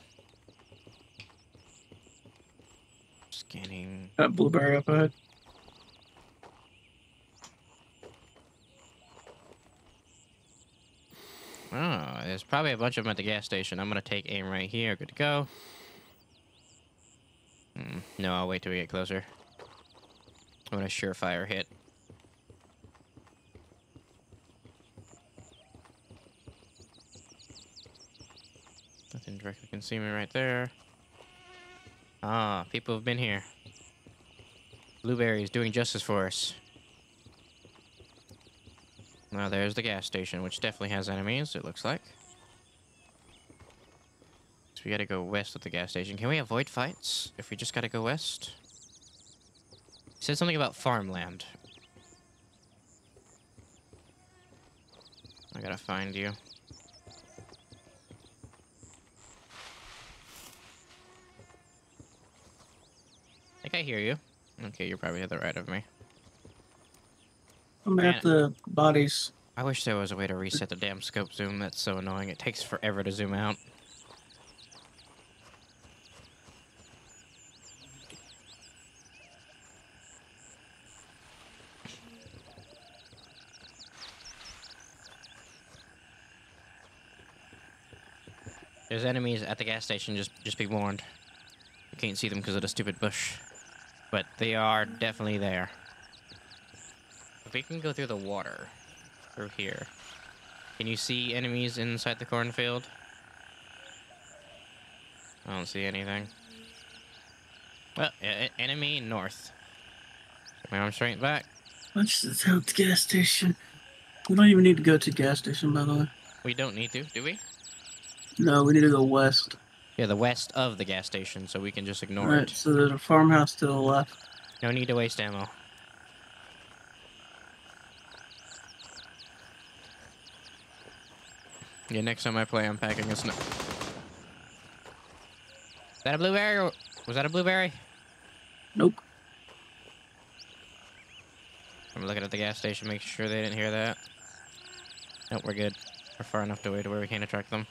Scanning. That blueberry up ahead. Oh, there's probably a bunch of them at the gas station. I'm gonna take aim right here. Good to go. Hmm, no, I'll wait till we get closer. I'm gonna surefire hit. Nothing directly can see me right there. Ah, people have been here. Blueberry is doing justice for us. Now there's the gas station, which definitely has enemies, it looks like. So we gotta go west at the gas station. Can we avoid fights if we just gotta go west? It said something about farmland. I gotta find you. I think I hear you. Okay, you're probably to the right of me. I'm Man. at the bodies. I wish there was a way to reset the damn scope zoom. That's so annoying. It takes forever to zoom out. There's enemies at the gas station. Just, just be warned. You can't see them because of the stupid bush, but they are definitely there. if we can go through the water, through here, can you see enemies inside the cornfield? I don't see anything. Well, enemy north. My arm straight back. What's the south gas station? We don't even need to go to the gas station, by the way. We don't need to, do we? No, we need to go west. Yeah, the west of the gas station, so we can just ignore Alright, it. so there's a farmhouse to the left. No need to waste ammo. Yeah, next time I play, I'm packing a snow. Is that a blueberry? Or was that a blueberry? Nope. I'm looking at the gas station, making sure they didn't hear that. Nope, we're good. We're far enough away to where we can't attract them.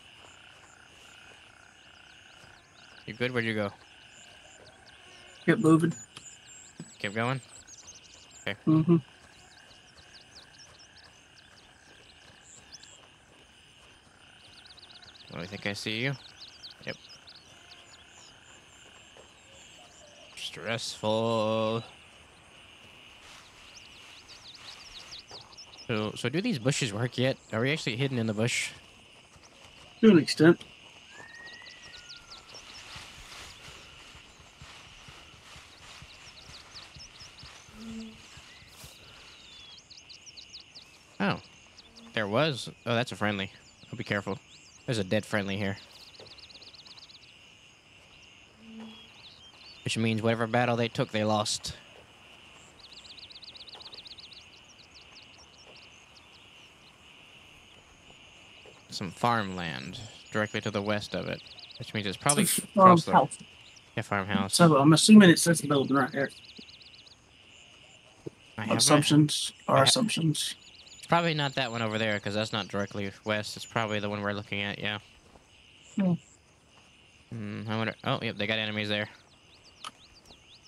You good? Where'd you go? Keep moving. Keep going? Okay. Mm-hmm. Oh, I think I see you. Yep. Stressful. So, so do these bushes work yet? Are we actually hidden in the bush? To an extent. Oh, there was. Oh, that's a friendly. I'll be careful. There's a dead friendly here. Which means whatever battle they took, they lost. Some farmland directly to the west of it, which means it's probably It's a the farmhouse. yeah, farmhouse. So I'm assuming it's this building right here. I have my- Assumptions are assumptions. Probably not that one over there because that's not directly west. It's probably the one we're looking at. Yeah. Hmm. Hmm, I wonder. Oh, yep, they got enemies there.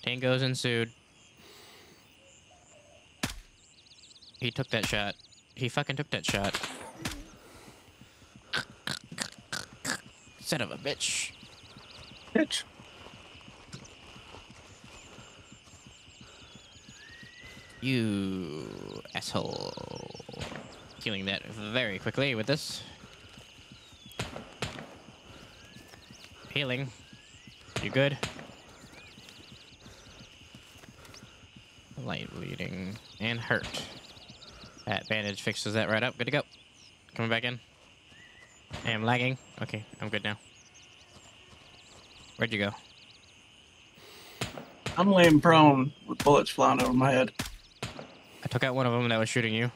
Tangos ensued. He took that shot. He fucking took that shot. Son of a bitch. Bitch. You asshole. Killing that very quickly with this. Healing. You good? Light bleeding and hurt. That bandage fixes that right up. Good to go. Coming back in. I am lagging. Okay, I'm good now. Where'd you go? I'm laying prone with bullets flying over my head. I took out one of them that was shooting you.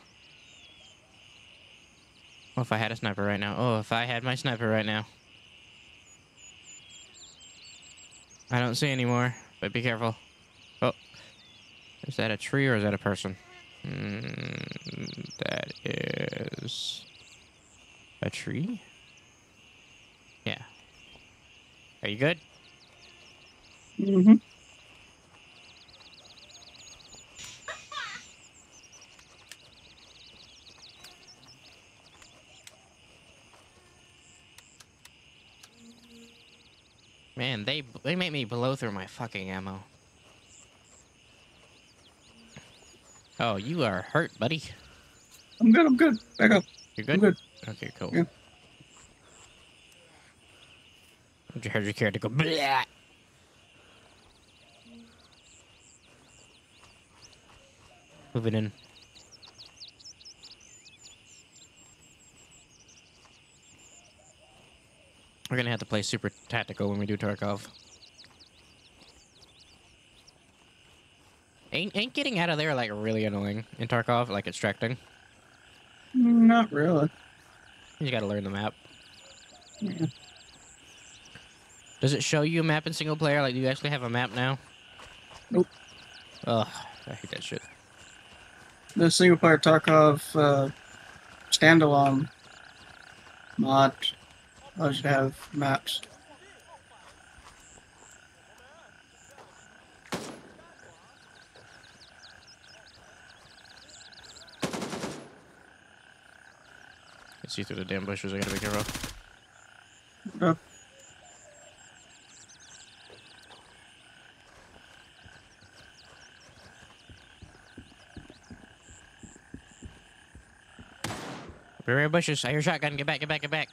If I had a sniper right now. Oh, if I had my sniper right now. I don't see anymore, but be careful. Oh. Is that a tree or is that a person? Mm, that is a tree? Yeah. Are you good? Mm-hmm. Man, they they make me blow through my fucking ammo. Oh, you are hurt, buddy. I'm good. I'm good. Back up. You're good. I'm good? Okay, cool. Yeah. You heard your character go blah? Moving in. We're gonna have to play super tactical when we do Tarkov. Ain't ain't getting out of there like really annoying in Tarkov, like extracting. Not really. You gotta learn the map. Yeah. Does it show you a map in single player? Like, do you actually have a map now? Nope. Ugh, I hate that shit. The single player Tarkov uh, standalone mod allows should have maps. I see through the damn bushes. I gotta be careful. Uh, Rear bushes. I hear shotgun. Get back, get back, get back.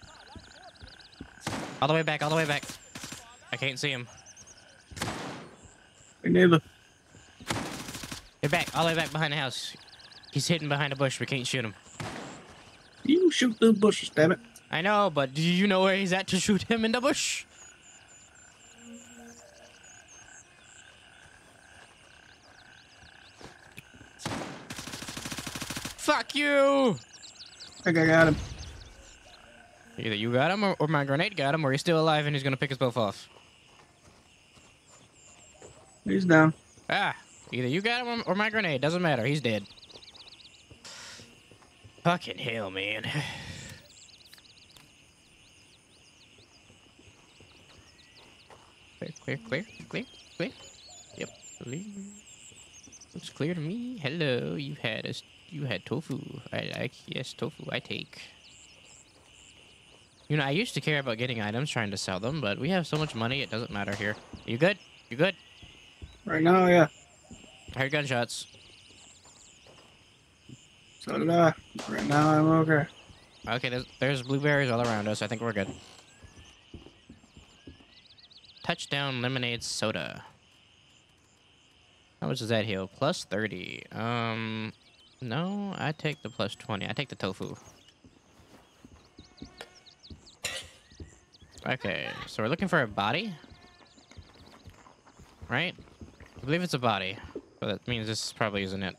All the way back, all the way back. I can't see him. Me neither. Get back, all the way back behind the house. He's hidden behind a bush. We can't shoot him. You shoot through the bushes, damn it. I know, but do you know where he's at to shoot him in the bush? Fuck you! I think I got him. Either you got him or, or my grenade got him, or he's still alive and he's gonna pick us both off. He's down. Ah, either you got him or, or my grenade. Doesn't matter. He's dead. Fucking hell, man. Clear, clear, clear, clear, clear. Yep, clear. Looks clear to me. Hello, you had us. You had tofu. I like. Yes, tofu. I take. You know, I used to care about getting items, trying to sell them, but we have so much money, it doesn't matter here. You good? You good? Right now, yeah. I heard gunshots. So did I. Right now, I'm okay. Okay, there's, there's blueberries all around us. I think we're good. Touchdown lemonade soda. How much does that heal? Plus 30. Um, no, I take the plus 20. I take the tofu. Okay, so we're looking for a body. Right? I believe it's a body. But that means this probably isn't it.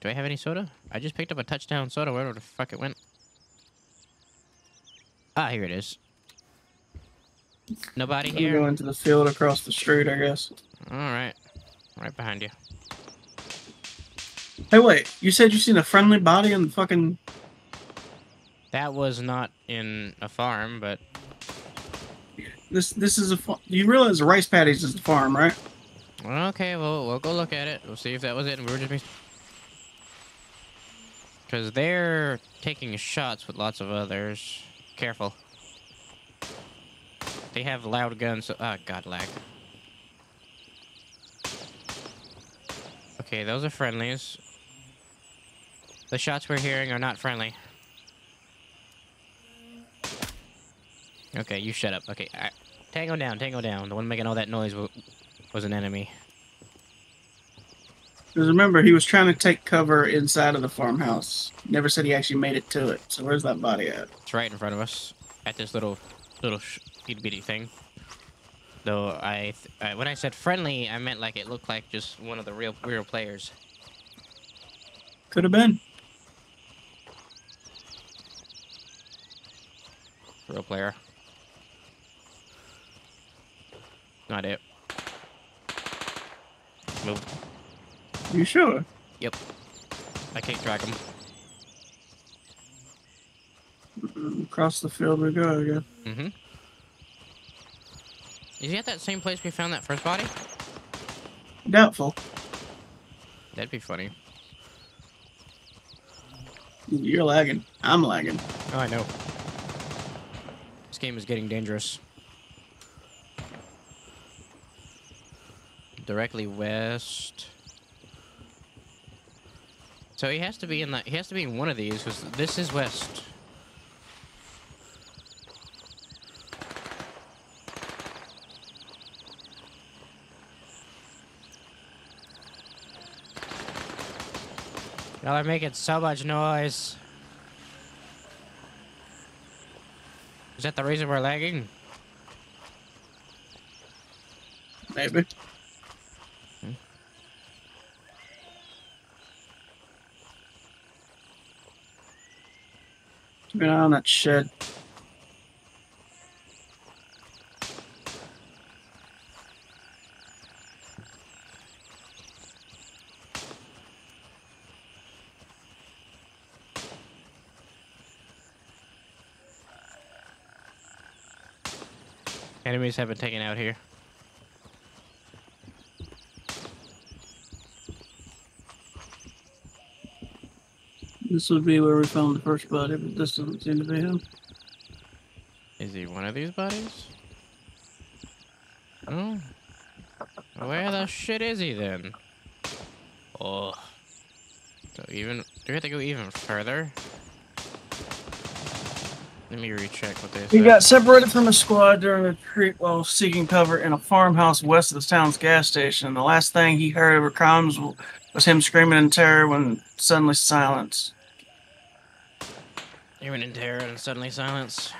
Do I have any soda? I just picked up a touchdown soda, wherever the fuck it went. Ah, here it is. Nobody I'm here? go into the field across the street, I guess. Alright. Right behind you. Hey, wait. You said you seen a friendly body in the fucking. That was not in a farm, but This this is a. You realize the rice paddies is the farm, right? okay, well, we'll go look at it. We'll see if that was it, we were just because they're taking shots with lots of others. Careful. They have loud guns. So, ah, god lag. Okay, those are friendlies. The shots we're hearing are not friendly. Okay, you shut up. Okay, tango down, tango down. The one making all that noise was an enemy. Because remember, he was trying to take cover inside of the farmhouse. Never said he actually made it to it. So where's that body at? It's right in front of us at this little, little itty bitty thing. Though I, th- I, when I said friendly, I meant like it looked like just one of the real, real players. Could have been. Real player. Not it. Move. You sure? Yep. I can't track him. Mm, Across the field we go again. Mm-hmm. Is he at that same place we found that first body? Doubtful. That'd be funny. You're lagging. I'm lagging. Oh, I know. This game is getting dangerous. Directly west. So he has to be in that. He has to be in one of these because this is west. Y'all are making so much noise. Is that the reason we're lagging? Maybe. Eye on that shed. Enemies have been taken out here. This would be where we found the first body, but this doesn't seem to be him. Is he one of these bodies? Oh. Where the shit is he then? Oh. So even do we have to go even further? Let me recheck what they He said. got separated from his squad during a retreat while seeking cover in a farmhouse west of the town's gas station. The last thing he heard over comms w- was him screaming in terror when suddenly silence. He went in terror and suddenly silence.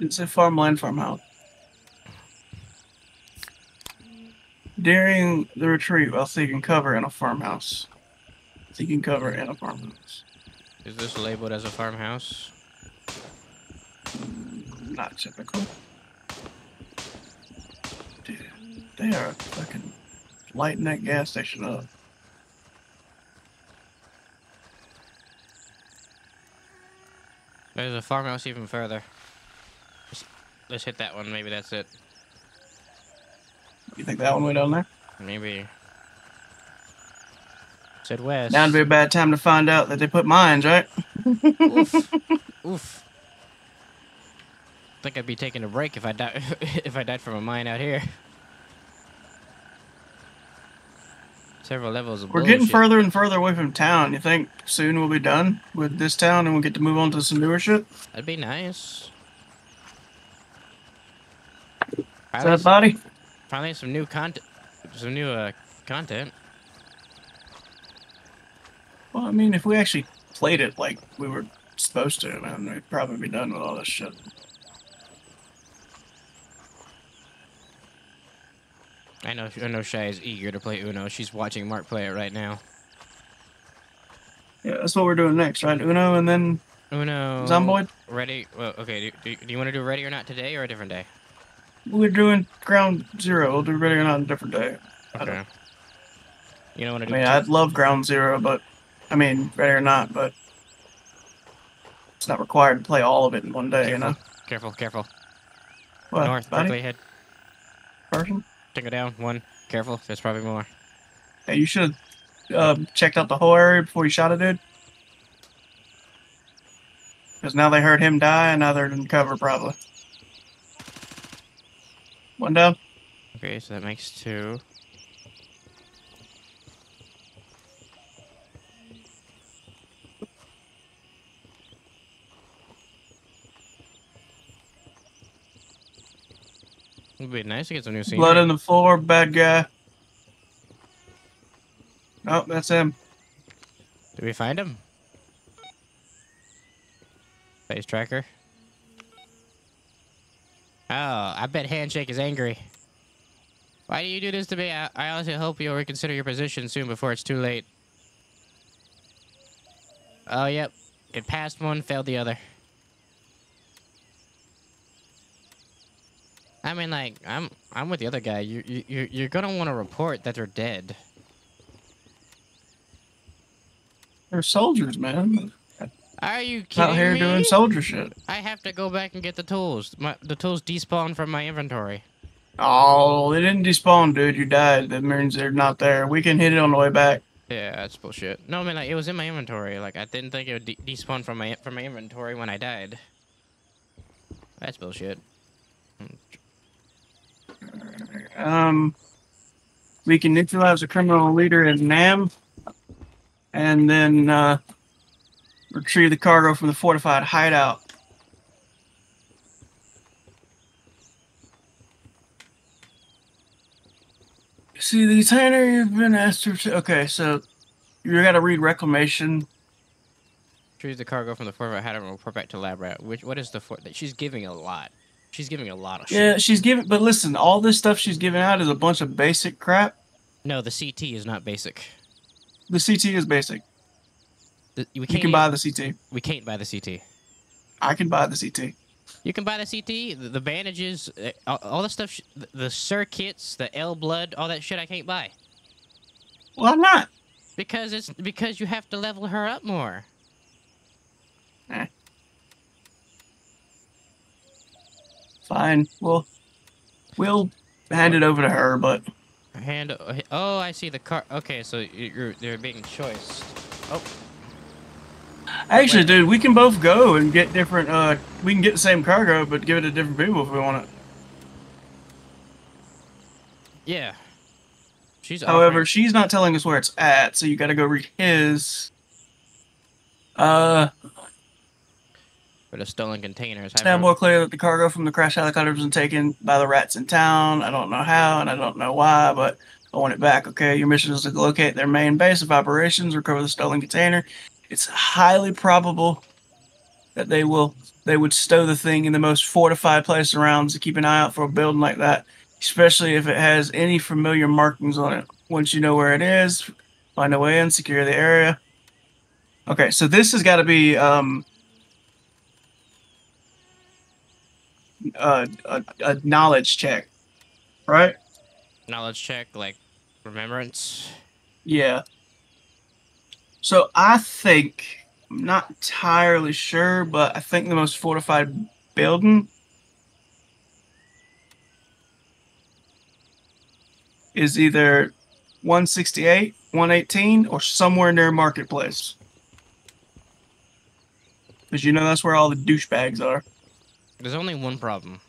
It's a farmland farmhouse. During the retreat while seeking cover in a farmhouse. Seeking cover in a farmhouse. Is this labeled as a farmhouse? Not typical. Dude, they are fucking lighting that gas station up. There's a farmhouse even further. Let's, let's hit that one. Maybe that's it. You think that one went down there? Maybe. Said west. Now would be a bad time to find out that they put mines, right? Oof. Oof. think I'd be taking a break if I died if I died from a mine out here. Several levels of We're getting further and further away from town. You think soon we'll be done with this town and we'll get to move on to some newer shit? That'd be nice. Is Finally, that body? finally some new content. Some new uh, content. Well, I mean, if we actually played it like we were supposed to, man, we'd probably be done with all this shit. I know. I know. Shy is eager to play Uno. She's watching Mark play it right now. Yeah, that's what we're doing next, right? Uno and then Uno. Zomboid? Ready? Well, okay. Do, do, do you want to do ready or not today or a different day? We're doing ground zero. We'll do ready or not on a different day. I Okay. You don't want I to do. mean, two- I'd love ground zero, but I mean, ready or not, but it's not required to play all of it in one day, you know? Careful, careful. What, North, buddy? directly ahead. Person? Take it down. One. Careful. There's probably more. Hey, you should have uh, checked out the whole area before you shot a dude. Because now they heard him die, and now they're in cover, probably. One down. Okay, so that makes two. It'd be nice to get some new scenery. Blood on the floor, bad guy. Oh, that's him. Did we find him? Face tracker. Oh, I bet Handshake is angry. Why do you do this to me? I, I honestly hope you'll reconsider your position soon before it's too late. Oh, yep. It passed one, failed the other. I mean, like, I'm I'm with the other guy. You you you- you're gonna want to report that they're dead. They're soldiers, man. Are you kidding Out here me? doing soldier shit. I have to go back and get the tools. My, the tools despawn from my inventory. Oh, they didn't despawn, dude. You died. That means they're not there. We can hit it on the way back. Yeah, that's bullshit. No, I mean like it was in my inventory. Like I didn't think it would de- despawn from my from my inventory when I died. That's bullshit. Hmm, Um, we can neutralize a criminal leader in Nam, and then uh, retrieve the cargo from the fortified hideout. See, the Tanner you've been asked to. Okay, so you got to read reclamation. Choose the cargo from the fort. I had to report back to lab rat. Which what is the fort? that She's giving a lot. She's giving a lot of shit. Yeah, she's giving, but listen, all this stuff she's giving out is a bunch of basic crap. No, the CT is not basic. The CT is basic. The, we You can't can e- buy the CT. We can't buy the CT. I can buy the CT. You can buy the CT, the, the bandages, uh, all, all the stuff, the, the circuits, the L blood, all that shit. I can't buy Why not? because it's because you have to level her up more. Fine. Well, we'll hand it over to her, but Hand. Oh, I see the car. Okay, so you're they're being choiced. Oh, Actually, Wait. dude, we can both go and get different. Uh, we can get the same cargo, but give it to different people if we want it. yeah. She's. However, offering- she's not telling us where it's at, so you got to go read his. Uh, for the stolen containers. it's now more clear that the cargo from the crash helicopter was taken by the rats in town. I don't know how, and I don't know why, but I want it back. Okay, your mission is to locate their main base of operations, recover the stolen container. It's highly probable that they will they would stow the thing in the most fortified place around. So keep an eye out for a building like that, especially if it has any familiar markings on it. Once you know where it is, find a way in, secure the area. Okay, so this has got to be um, a, a, a knowledge check, right? knowledge check, like remembrance. Yeah. So I think I'm not entirely sure, but I think the most fortified building is either 168, 118, or somewhere near Marketplace. Because you know that's where all the douchebags are. There's only one problem.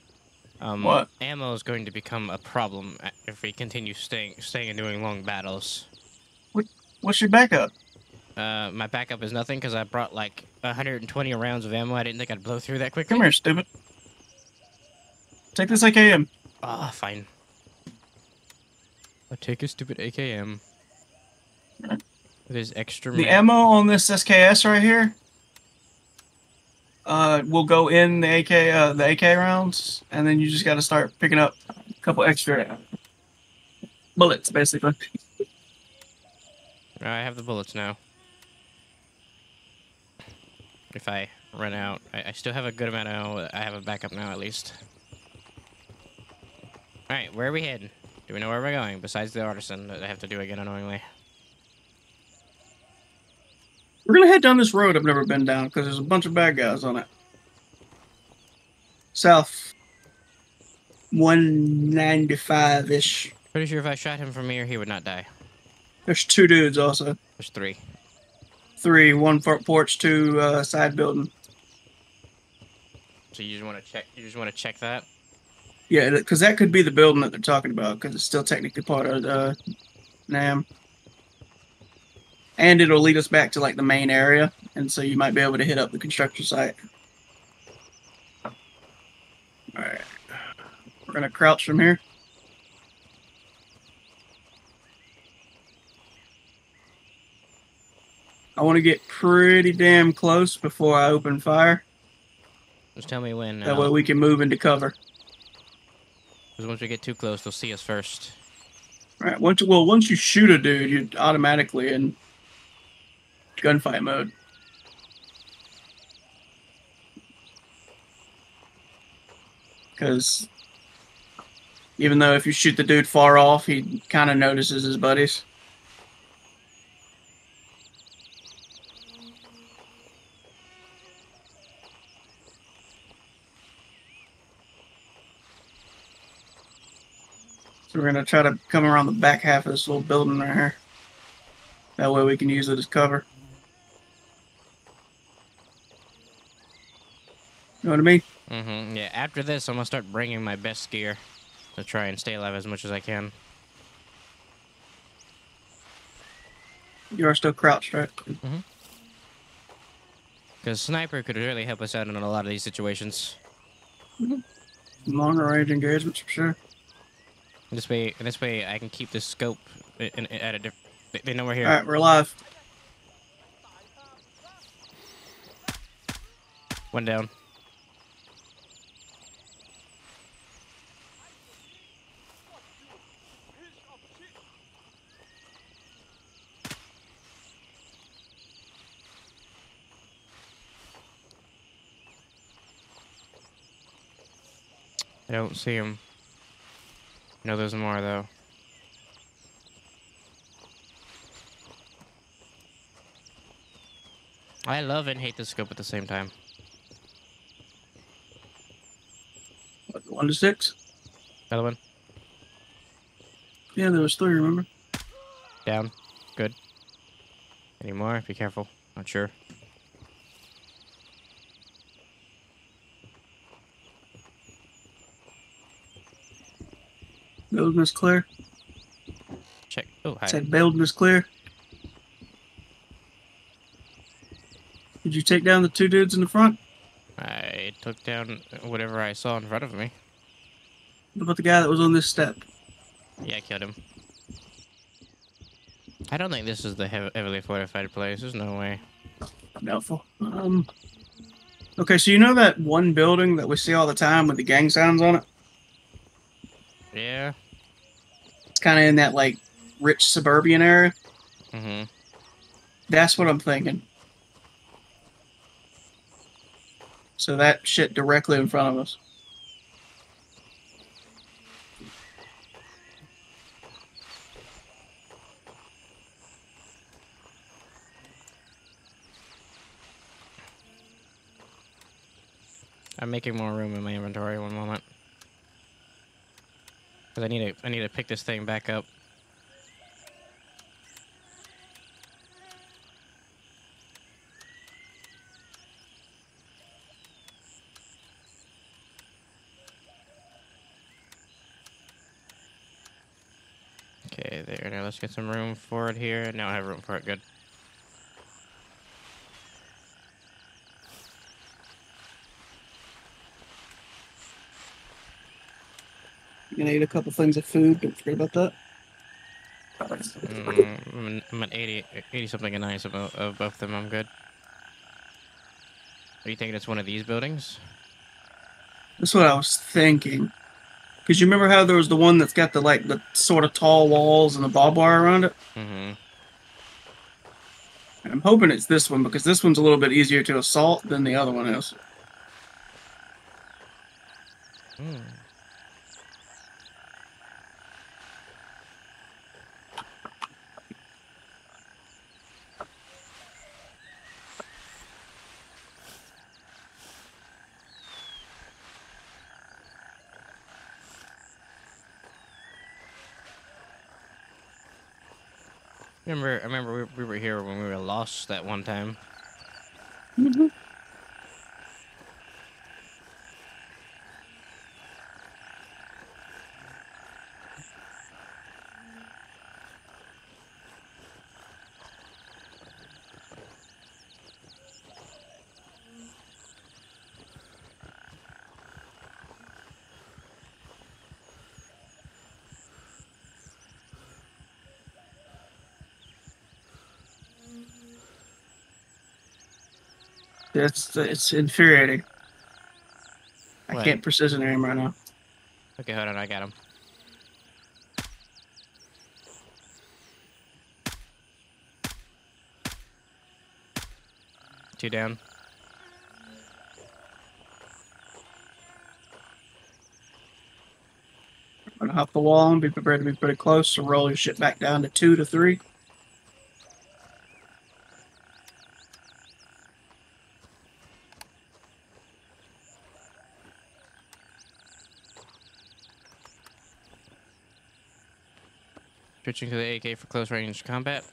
Um, What? Ammo is going to become a problem if we continue staying, staying and doing long battles. What, What's your backup? Uh, my backup is nothing because I brought like 120 rounds of ammo. I didn't think I'd blow through that quickly. Come here, stupid. Take this AKM. Ah, fine. I'll take a stupid AKM. It is extra. The ammo on this SKS right here uh, will go in the AK uh, the AK rounds, and then you just got to start picking up a couple extra bullets, basically. I have the bullets now. If I run out, I, I still have a good amount of ammo. I have a backup now, at least. All right, where are we heading? Do we know where we're going? Besides the artisan that I have to do again annoyingly. We're gonna head down this road I've never been down because there's a bunch of bad guys on it. South, one ninety five ish. Pretty sure if I shot him from here, he would not die. There's two dudes also. There's three. Three, one front porch, two uh, side building. So you just want to check? You just want to check that? Yeah, because that could be the building that they're talking about, because it's still technically part of uh, Nam. And it'll lead us back to like the main area, and so you might be able to hit up the construction site. All right, we're gonna crouch from here. I want to get pretty damn close before I open fire. Just tell me when. That way uh, we can move into cover. Because once we get too close, they'll see us first. Right. Once well, once you shoot a dude, you're automatically in gunfight mode. Because even though if you shoot the dude far off, he kind of notices his buddies. So we're gonna try to come around the back half of this little building right here. That way we can use it as cover. You know what I mean? Mm-hmm. Yeah. After this, I'm gonna start bringing my best gear to try and stay alive as much as I can. You are still crouched, right? Because sniper could really help us out in a lot of these situations. Longer range engagements for sure. This way, this way, I can keep the scope i- in, at a different. They, they know we're here. All right, we're live. One down. I don't see him. No, there's more though. I love and hate the scope at the same time. What, one to six. Another one. Yeah, there was three. Remember? Down. Good. Any more? Be careful. Not sure. Building is clear. Check. Oh, hi. Said building is clear. Did you take down the two dudes in the front? I took down whatever I saw in front of me. What about the guy that was on this step? Yeah, I killed him. I don't think this is the heav- heavily fortified place. There's no way. Doubtful. Um. Okay, so you know that one building that we see all the time with the gang signs on it? Yeah. It's kind of in that like rich suburban area. Mm-hmm. That's what I'm thinking. So that shit directly in front of us. I'm making more room in my inventory. One moment. Cause I need to. I need to pick this thing back up. Okay, there. Now let's get some room for it here. Now I have room for it. Good. You're gonna eat a couple things of food. Don't forget about that. Mm, I'm, I'm at 80, 80 something and 90 something of both of them. I'm good. Are you thinking it's one of these buildings? That's what I was thinking. Cause you remember how there was the one that's got the like the sort of tall walls and the barbed wire around it? Mm-hmm. And I'm hoping it's this one because this one's a little bit easier to assault than the other one is. Mm. Remember, I remember we, we were here lost that one time. Mm-hmm. It's it's infuriating. I What? can't precision aim right now. Okay, hold on, I got him. Two down. I'm gonna hop the wall and be prepared to be pretty close to roll your shit back down to two to three. Switching to the AK for close range combat.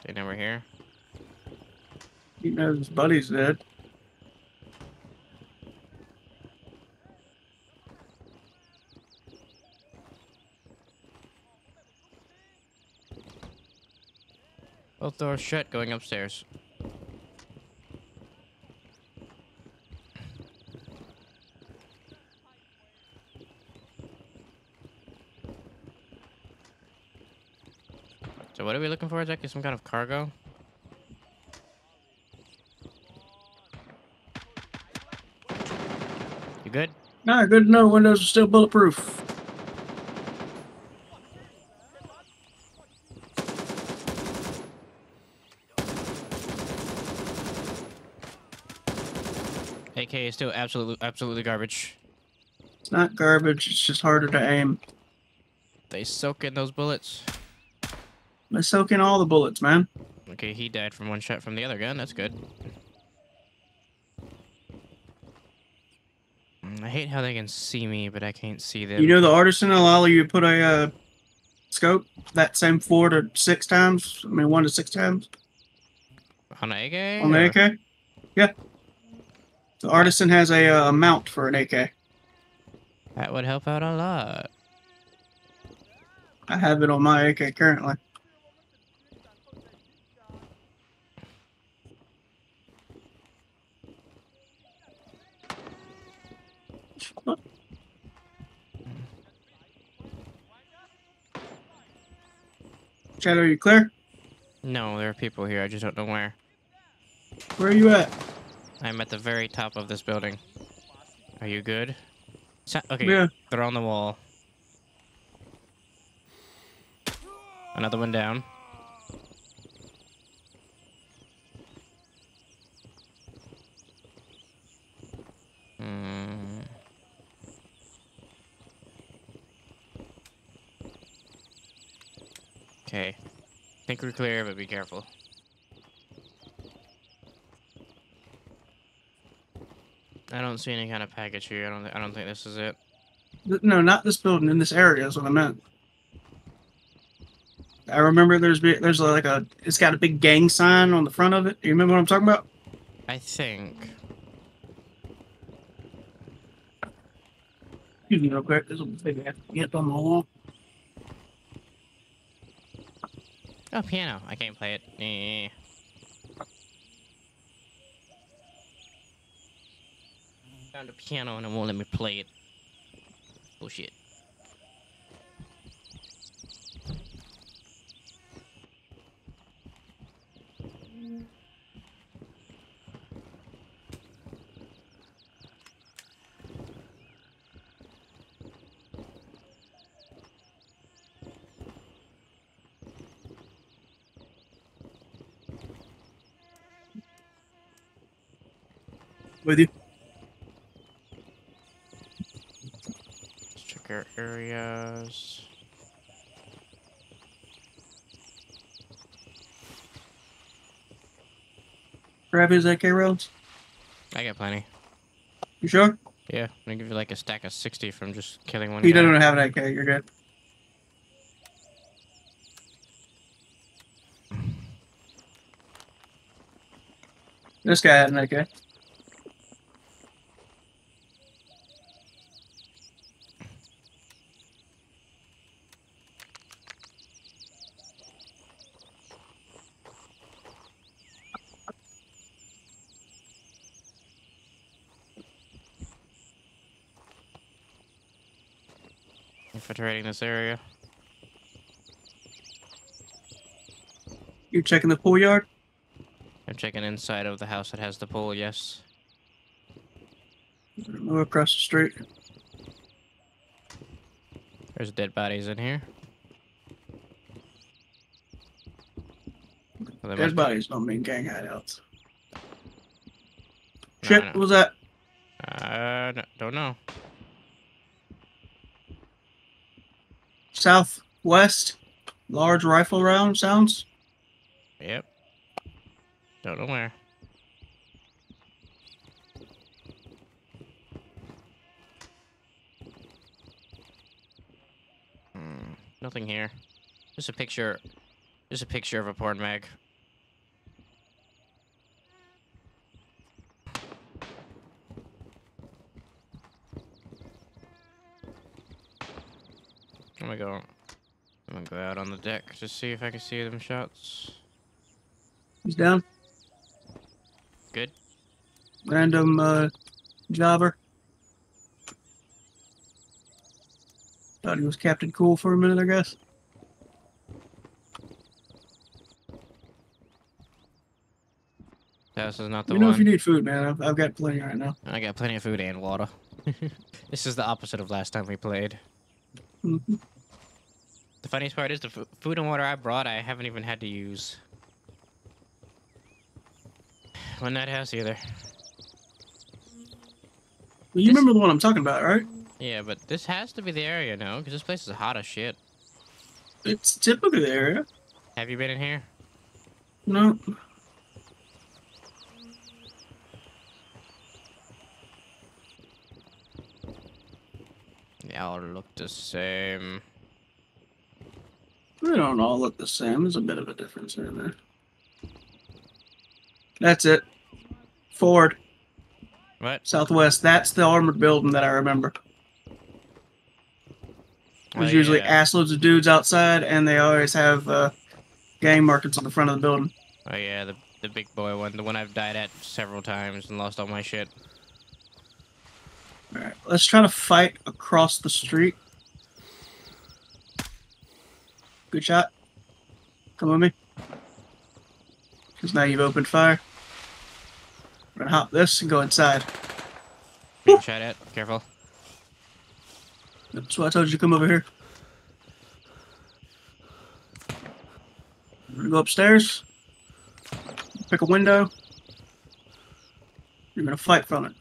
Okay, now we're here. He knows his buddy's dead. Both doors shut, going upstairs. What are we looking for exactly? Some kind of cargo? You good? Nah, good to know windows are still bulletproof. AK is still absolutely absolutely garbage. It's not garbage, it's just harder to aim. They soak in those bullets. They soak in all the bullets, man. Okay, he died from one shot from the other gun. That's good. Mm, I hate how they can see me, but I can't see them. You know the artisan allow you to put a uh, scope that same four to six times. I mean, one to six times on an AK? on the AK. Yeah. The artisan has a uh, mount for an AK. That would help out a lot. I have it on my AK currently. Chad, are you clear? No, there are people here. I just don't know where. Where are you at? I'm at the very top of this building. Are you good? So- okay, Yeah. they're on the wall. Another one down. Hmm. Okay. Think we're clear, but be careful. I don't see any kind of package here. I don't. I don't think this is it. No, not this building. In this area is what I meant. I remember there's be- there's like a it's got a big gang sign on the front of it. Do you remember what I'm talking about? I think. Excuse me real quick. There's a big ass on the wall. Oh, piano. I can't play it. Eh. Found a piano and it won't let me play it. Bullshit. With you. Let's check our areas. Grab his AK rounds. I got plenty. You sure? Yeah, I'm gonna give you like a stack of 60 from just killing one He guy. doesn't have an AK. You're good. This guy had an AK. Infiltrating this area. You're checking the pool yard? I'm checking inside of the house that has the pool, yes. Move across the street. There's dead bodies in here. Well, Dead bodies don't mean gang hideouts. No, Shit, what was that? Uh, no, don't know. Southwest? Large rifle round sounds? Yep. Don't know where. Hmm, nothing here. Just a picture. Just a picture of a porn mag. I'm gonna go. I'm gonna go out on the deck to see if I can see them shots. He's down. Good. Random uh, jobber. Thought he was Captain Cool for a minute, I guess. This is not the me know one. if you need food, man. I've, I've got plenty right now. I got plenty of food and water. this is the opposite of last time we played. Mhm. The funniest part is the food and water I brought, I haven't even had to use. One night house either. Well, you This- remember the one I'm talking about, right? Yeah, but this has to be the area, no? Because this place is hot as shit. It's typically the area. Have you been in here? No. They all look the same. They don't all look the same. There's a bit of a difference here and there. That's it. Ford. What? southwest. That's the armored building that I remember. There's Oh, usually yeah. assloads of dudes outside, and they always have uh, gang markings on the front of the building. Oh yeah, the the big boy one, the one I've died at several times and lost all my shit. All right, let's try to fight across the street. Good shot. Come with me. Because now you've opened fire. We're gonna hop this and go inside. Being shot at. Careful. That's why I told you to come over here. We're gonna go upstairs. Pick a window. You're gonna fight from it.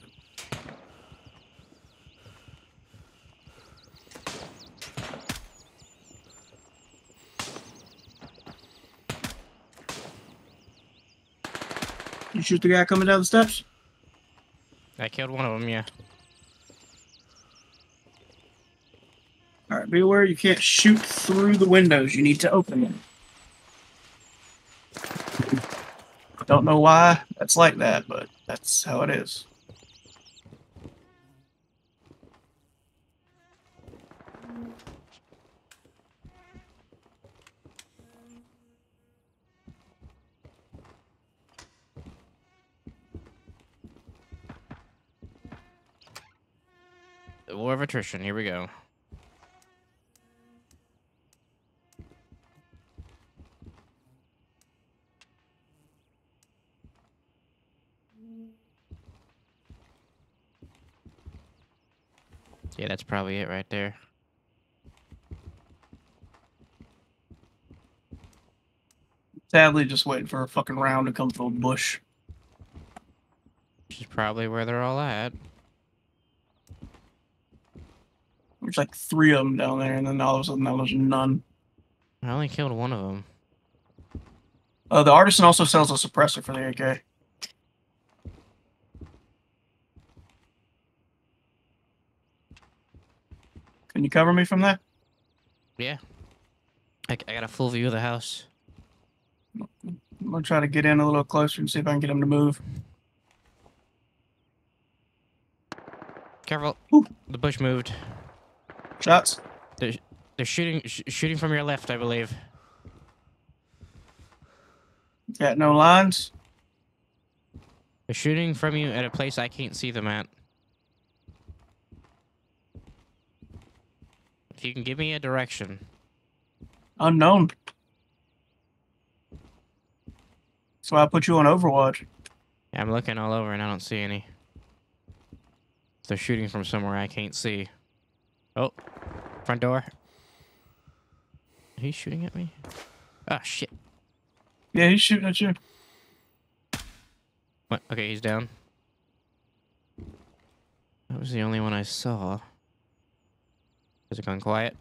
You shoot the guy coming down the steps? I killed one of them. Yeah. Alright, be aware you can't shoot through the windows. You need to open them. Don't know why that's like that, but that's how it is. War of attrition. Here we go. Yeah, that's probably it right there. Sadly, just waiting for a fucking round to come through a bush. Which is probably where they're all at. There's like three of them down there, and then all of a sudden now there's none. I only killed one of them. Uh, the artisan also sells a suppressor for the AK. Can you cover me from that? Yeah. I, I got a full view of the house. I'm gonna try to get in a little closer and see if I can get him to move. Careful. Ooh. The bush moved. Shots. They're shooting sh- shooting from your left, I believe. Got no lines. They're shooting from you at a place I can't see them at. If you can give me a direction. Unknown. That's why I put you on Overwatch. Yeah, I'm looking all over and I don't see any. They're shooting from somewhere I can't see. Oh, front door. He's shooting at me. Ah, shit. Yeah, he's shooting at you. What? Okay, he's down. That was the only one I saw. Has it gone quiet?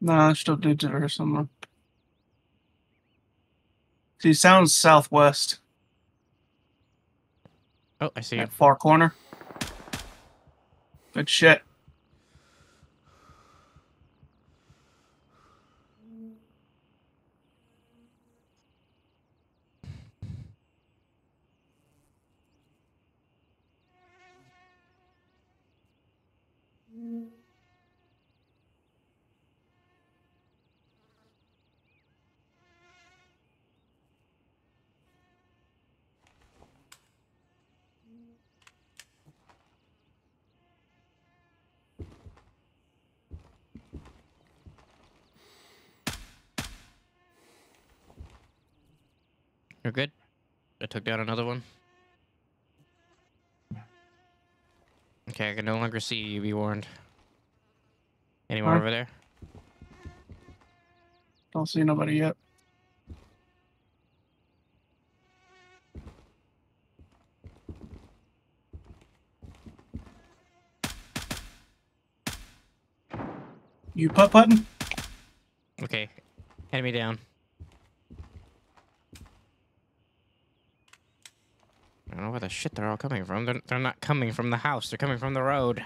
Nah, there's still dudes over here somewhere. See, sounds southwest, Oh, I see that far corner. Good shit. You're good? I took down another one. Okay, I can no longer see you, be warned. Anyone Huh? over there? Don't see nobody yet. You putt putting? Okay, enemy down. I don't know where the shit they're all coming from. They're, they're not coming from the house. They're coming from the road.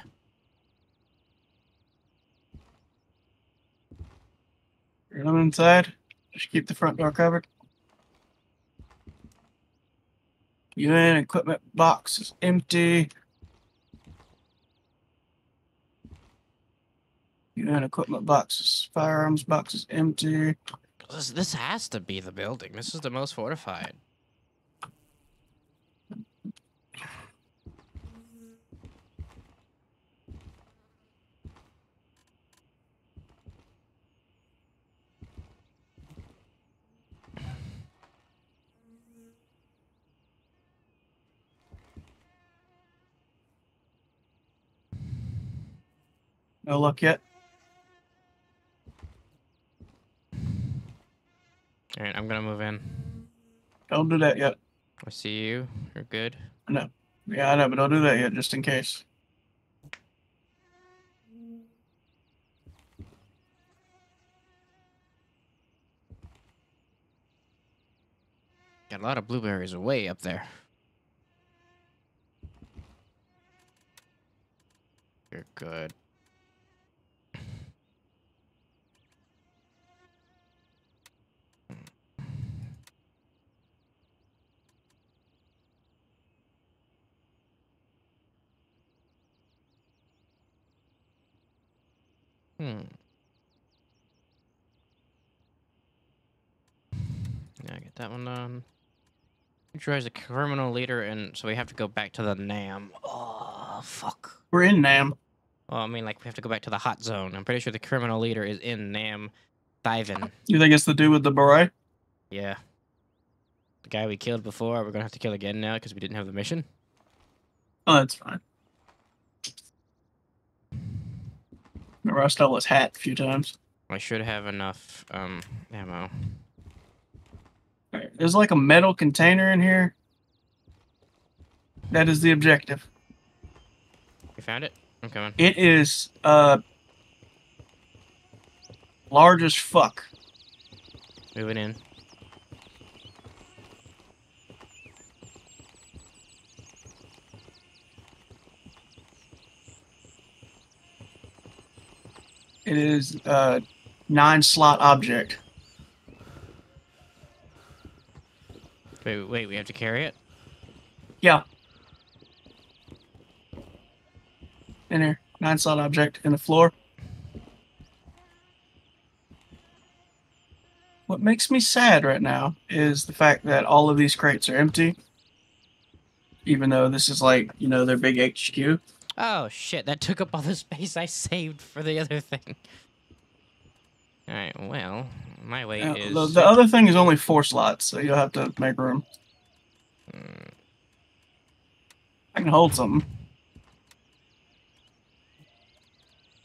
You're not inside. Just keep the front door covered. UN equipment box is empty. UN equipment boxes, firearms box is empty. This, this has to be the building. This is the most fortified. No luck yet. All right, I'm gonna move in. Don't do that yet. I see you. You're good. No. Yeah, I know, but don't do that yet, just in case. Got a lot of blueberries way up there. You're good. Hmm. Yeah, get that one done. Neutralize the criminal leader, and so we have to go back to the NAM. Oh, fuck. We're in Nam. Well, I mean, like, we have to go back to the hot zone. I'm pretty sure the criminal leader is in Nam Thaven. You think it's the dude with the beret? Yeah. The guy we killed before, we're gonna have to kill again now because we didn't have the mission. Oh, that's fine. Remember, I stole his hat a few times. I should have enough um ammo. There's like a metal container in here. That is the objective. You found it? I'm coming. It is uh large as fuck. Moving in. It is a nine slot object. Wait, wait, we have to carry it? Yeah. In here. Nine slot object in the floor. What makes me sad right now is the fact that all of these crates are empty. Even though this is like, you know, their big HQ. Oh shit, that took up all the space I saved for the other thing. Alright, well, my weight Uh, is the, the other thing is only four slots, so you'll have to make room. Mm, I can hold something.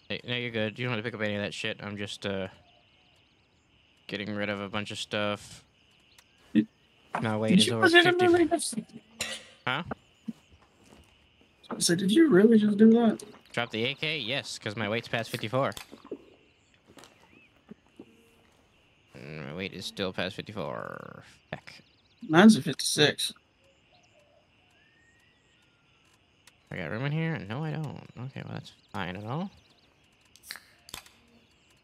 hey, no, you're good. You don't have to pick up any of that shit. I'm just uh getting rid of a bunch of stuff. Did- My weight Did over 50. legitimately Huh? So did you really just do that? Drop the AK? Yes, because my weight's past 54. Mm, My weight is still past 54. Heck. Mine's a 56. I got room in here? No, I don't. Okay, well, that's fine at all.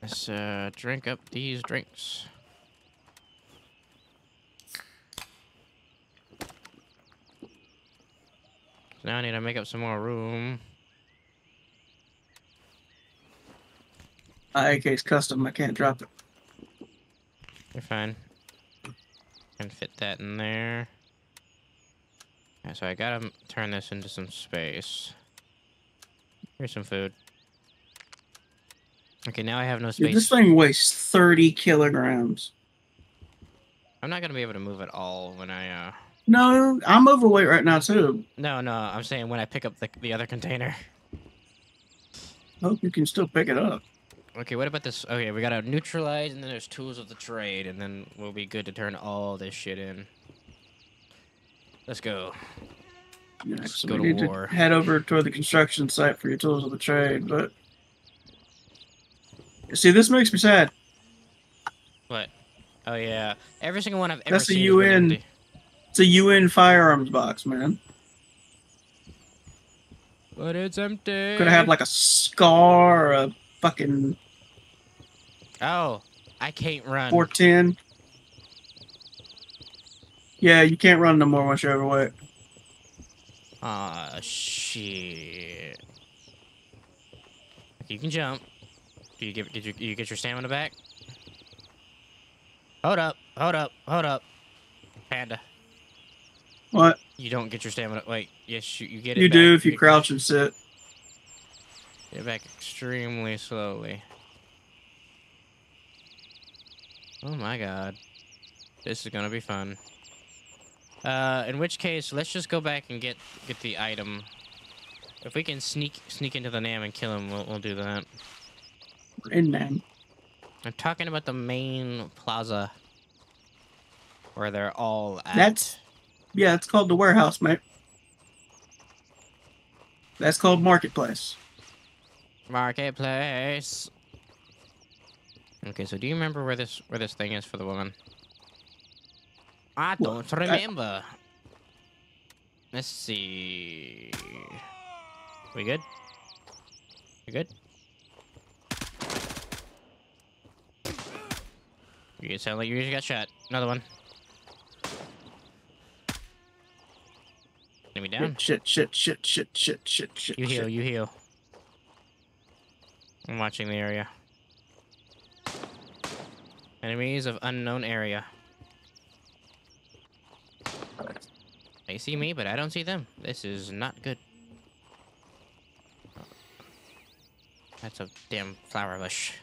Let's uh, drink up these drinks. Now I need to make up some more room. My AK's custom. I can't drop it. You're fine. Can fit that in there. Yeah, so I gotta turn this into some space. Here's some food. Okay, now I have no Dude, space. this thing weighs 30 kilograms. I'm not gonna be able to move at all when I uh. No, I'm overweight right now too. No, no, I'm saying when I pick up the the other container. Hope you can still pick it up. Okay, what about this? Okay, we gotta neutralize, and then there's tools of the trade, and then we'll be good to turn all this shit in. Let's go. Yeah, Let's so go we to need war. to head over toward the construction site for your tools of the trade, but see, this makes me sad. What? Oh yeah, every single one I've ever That's the seen. has been UN. It's a UN firearms box, man. but it's empty. Could have like a scar or a fucking Oh, I can't run. 410. Yeah, you can't run no more once you're overweight. Ah, shit. You can jump. Do you get did you, you get your stamina back? Hold up, hold up, hold up. Panda. What? You don't get your stamina. Wait, yes, you, you get it. You do if you crouch and sit. Get back extremely slowly. Oh my god. This is gonna be fun. Uh, in which case, let's just go back and get get the item. If we can sneak sneak into the Nam and kill him, we'll, we'll do that. We're in them. I'm talking about the main plaza. Where they're all at. That's yeah, it's called the warehouse, mate. That's called marketplace. Marketplace. Okay, so do you remember where this where this thing is for the woman? I Well, don't remember. Let's see. We good? We good? You sound like you just got shot. Another one. Enemy down. Shit, shit, shit, shit, shit, shit, shit. You heal, shit. you heal. I'm watching the area. Enemies of unknown area. They see me, but I don't see them. This is not good. That's a damn flower bush.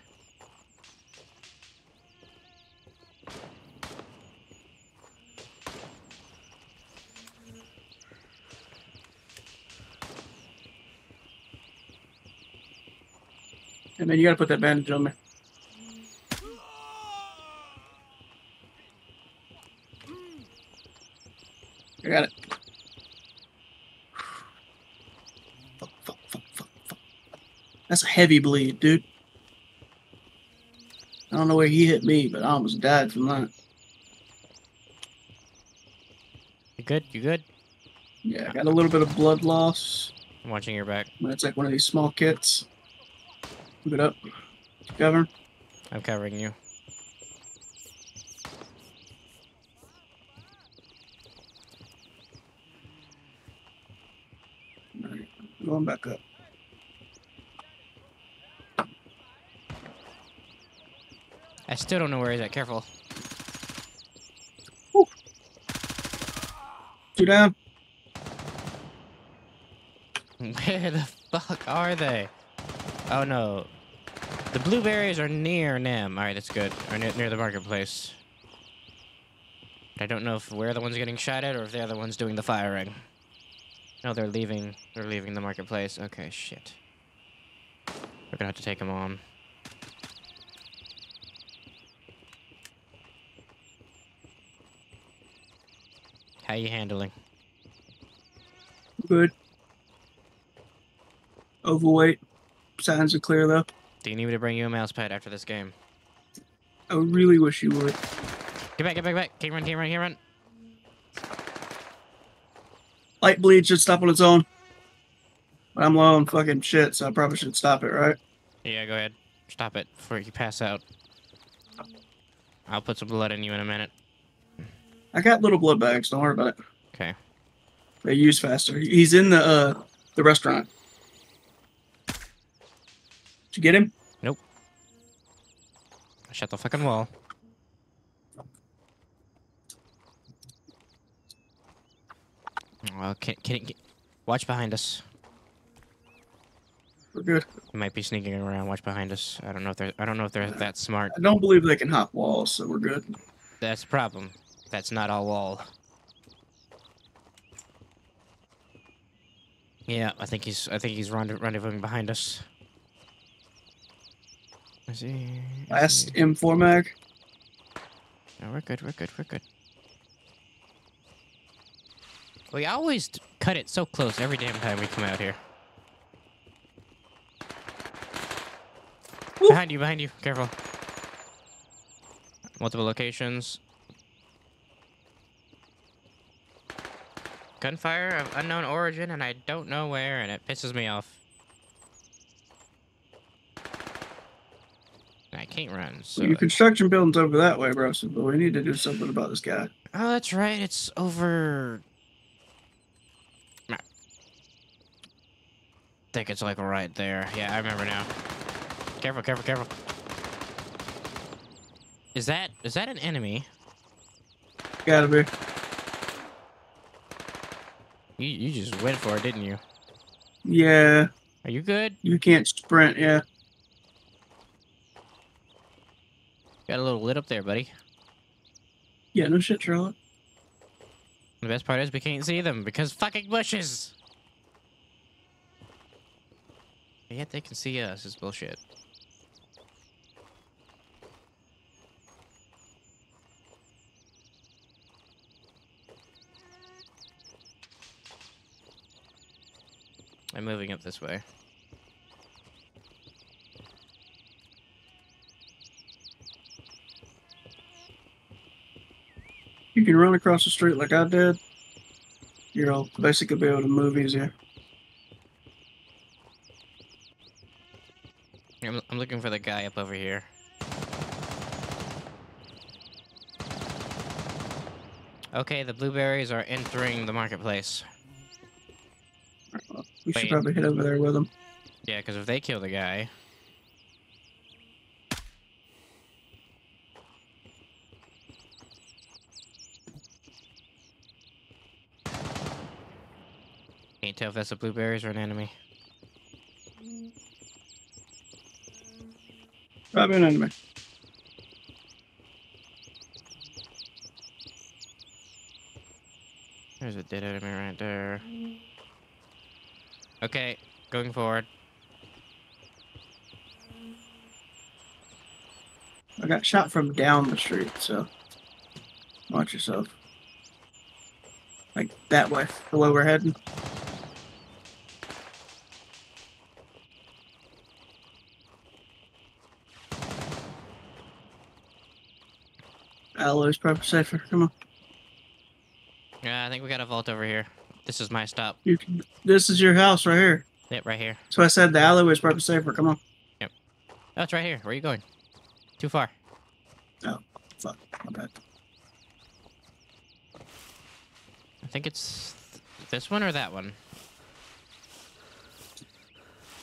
And then you gotta put that bandage on me. I got it. Fuck, fuck, fuck, fuck, fuck. That's a heavy bleed, dude. I don't know where he hit me, but I almost died from that. You good? You good? Yeah, I got a little bit of blood loss. I'm watching your back. It's like one of these small kits. Look it up. Cover. I'm covering you. Alright, Going back up. I still don't know where he's at. Careful. Two down. Where the fuck are they? Oh no. The blueberries are near Nem. Alright, that's good. Or near, near the marketplace. I don't know if we're the ones getting shot at or if they're the ones doing the firing. No, they're leaving. They're leaving the marketplace. Okay, shit. We're gonna have to take them on. How you handling? Good. Overweight. Signs are clear though. Do you need me to bring you a mouse pad after this game? I really wish you would. Get back, get back, get back. Can't run, can't run, can't run. Light bleed should stop on its own. But I'm low on fucking shit, so I probably should stop it, right? Yeah, go ahead. Stop it before you pass out. I'll put some blood in you in a minute. I got little blood bags. Don't worry about it. Okay. They use faster. He's in the uh the restaurant. Did you get him? Shut the fucking wall. Well, can, can. Watch behind us. We're good. He might be sneaking around. Watch behind us. I don't know if they're. I don't know if they're that smart. I don't believe they can hop walls, so we're good. That's the problem. That's not all wall. Yeah, I think he's. I think he's rendez- rendezvousing behind us. Is he? is Last he- M4 mag. No, we're good. We're good. We're good. We always cut it so close every damn time we come out here. Woo. Behind you, behind you. Careful. Multiple locations. gunfire of unknown origin, and I don't know where, and it pisses me off. I can't run, so... Your construction building's over that way, bro. So, but we need to do something about this guy. Oh, that's right. It's over. I think it's like right there. Yeah, I remember now. Careful, careful, careful. Is that is that an enemy? Gotta be. You you just went for it, didn't you? Yeah, Are you good? you can't sprint. Yeah. Got a little lit up there, buddy. Yeah, no shit, Charlotte. The best part is we can't see them because fucking bushes. But yet they can see us. It's bullshit. I'm moving up this way. You can run across the street like I did. You'll basically be able to move easier. I'm, I'm looking for the guy up over here. Okay, the blueberries are entering the marketplace. We should Wait. probably head over there with them. Yeah, because if they kill the guy. Can't tell if that's the blueberries or an enemy. Probably an enemy. There's a dead enemy right there. Okay, going forward. I got shot from down the street, so watch yourself. Like that way, the way we're heading. Alloy's probably safer. Come on. Yeah, I think we got a vault over here. This is my stop. You can, this is your house right here. Yep, right here. So I said the alleyway's probably safer. Come on. Oh, it's right here. Where are you going? Too far. Oh, fuck. My bad. I think it's th- this one or that one.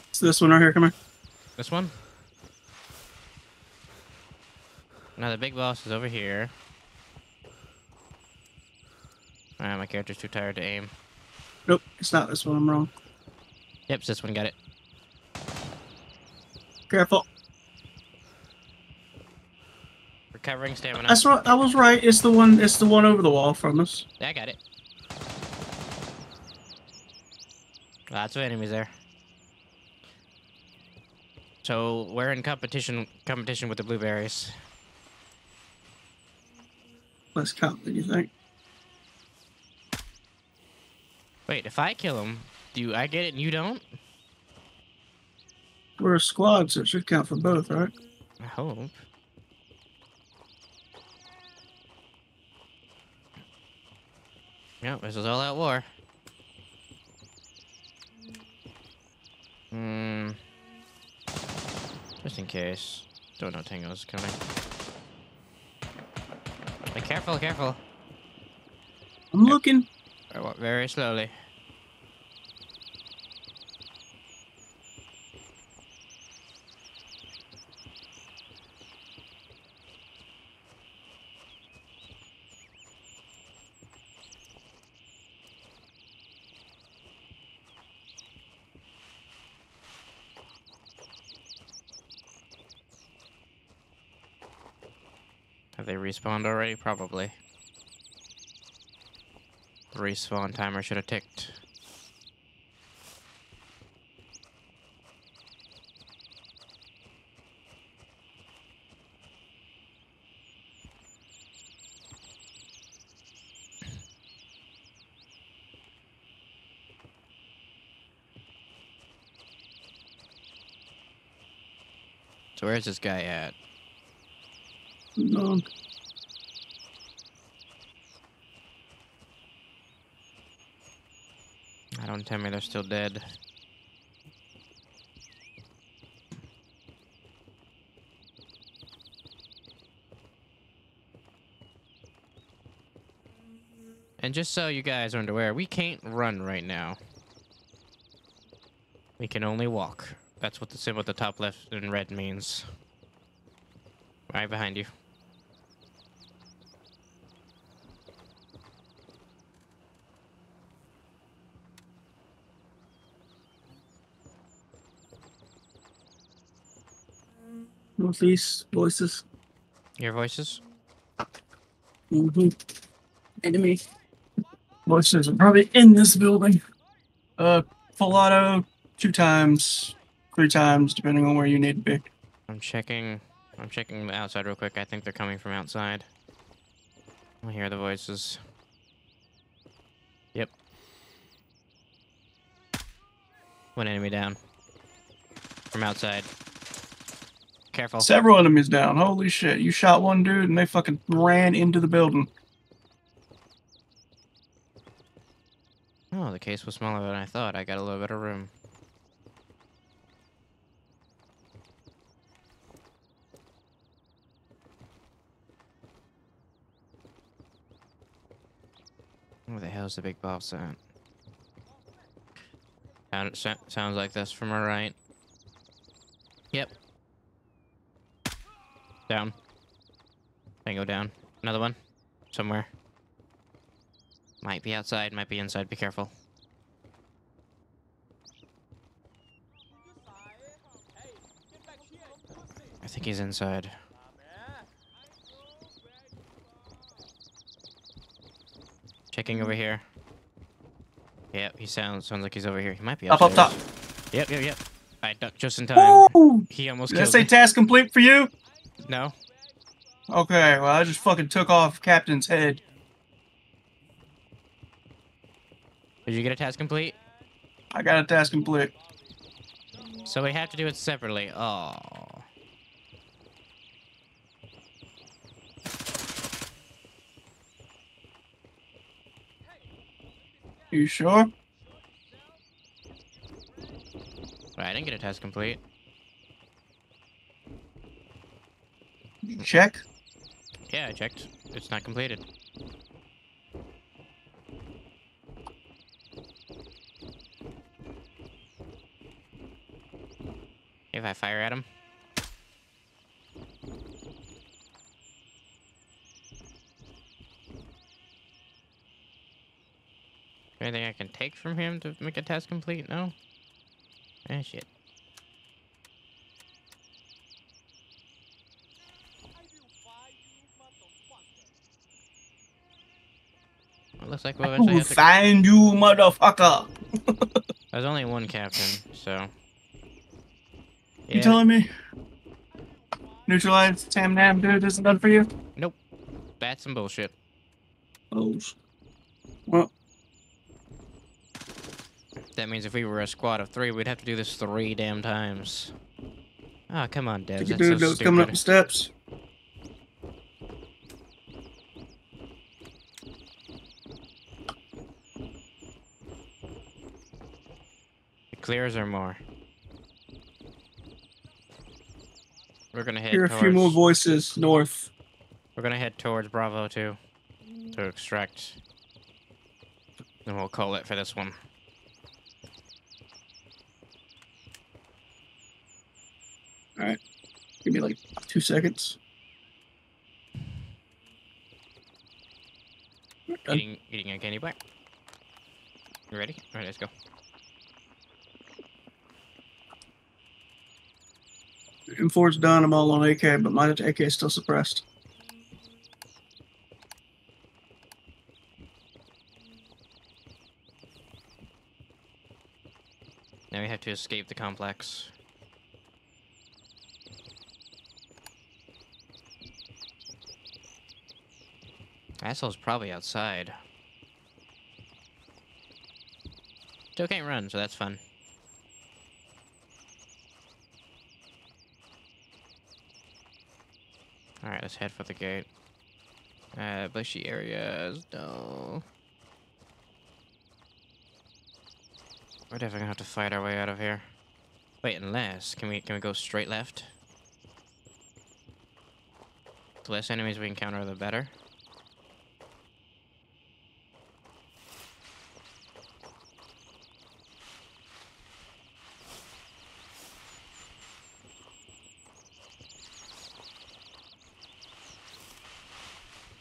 It's this one right here. Come on. This one? Now the big boss is over here. Ah, my character's too tired to aim. Nope, it's not this one. I'm wrong. Yep, it's this one. Got it. Careful. Recovering stamina. That's right. I was right. It's the one. It's the one over the wall from us. Yeah, I got it. Lots of enemies there. So we're in competition competition with the blueberries. Less count than you think. Wait, if I kill him, do I get it and you don't? We're a squad, so it should count for both, right? I hope. Yep, this is all out war. Hmm. Just in case. Don't know Tango's coming. Be careful, careful. I'm looking. Walk very slowly. Have they respawned already? Probably. The respawn timer should have ticked. So where's this guy at? No. I don't tell me they're still dead. And just so you guys aren't aware, we can't run right now. We can only walk. That's what the symbol at the top left in red means. Right behind you. Northeast voices. Your voices? Mm-hmm. Enemy voices are probably in this building. Uh, full auto, two times, three times, depending on where you need to be. I'm checking. I'm checking the outside real quick. I think they're coming from outside. I hear the voices. Yep. One enemy down. From outside. Careful. Several enemies down. Holy shit! You shot one dude and they fucking ran into the building. Oh, the case was smaller than I thought. I got a little bit of room. Where the hell's the big boss at? Sound, sounds like this from our right. Yep. Down. Tango down. Another one. Somewhere. Might be outside, might be inside. Be careful. I think he's inside. Checking over here. Yep, he sounds sounds like he's over here. He might be Up, up top. Yep, yep, yep. I ducked just in time. He almost killed say me. task complete for you? No. Okay, well I just fucking took off Captain's head. Did you get a task complete? I got a task complete. So we have to do it separately. Oh. You sure? I didn't get a task complete. Check. Yeah, I checked. It's not completed. If I fire at him. Anything I can take from him to make a task complete? No? Ah, shit. Looks like we'll eventually will have to find you, motherfucker. There's only one captain, so. You telling me? Neutralize Tam Nam dude isn't done for you? Nope. That's some bullshit. Oh. Well, That means if we were a squad of three, we'd have to do this three damn times. Ah, come on, Devs. take a That's dude so that was coming up the steps. Clears or more. We're gonna head Hear a towards. few more voices north. We're gonna head towards Bravo two to extract. And we'll call it for this one. All right, give me like two seconds. Eating, eating a candy bar. You ready? All right, let's go. M4's done. I'm all on AK, but my AK is still suppressed. Now we have to escape the complex. Asshole's probably outside. Still can't run, so that's fun. Alright, let's head for the gate. Uh, bushy areas, no. We're definitely gonna have to fight our way out of here. Wait, unless can we can we go straight left? The less enemies we encounter, the better.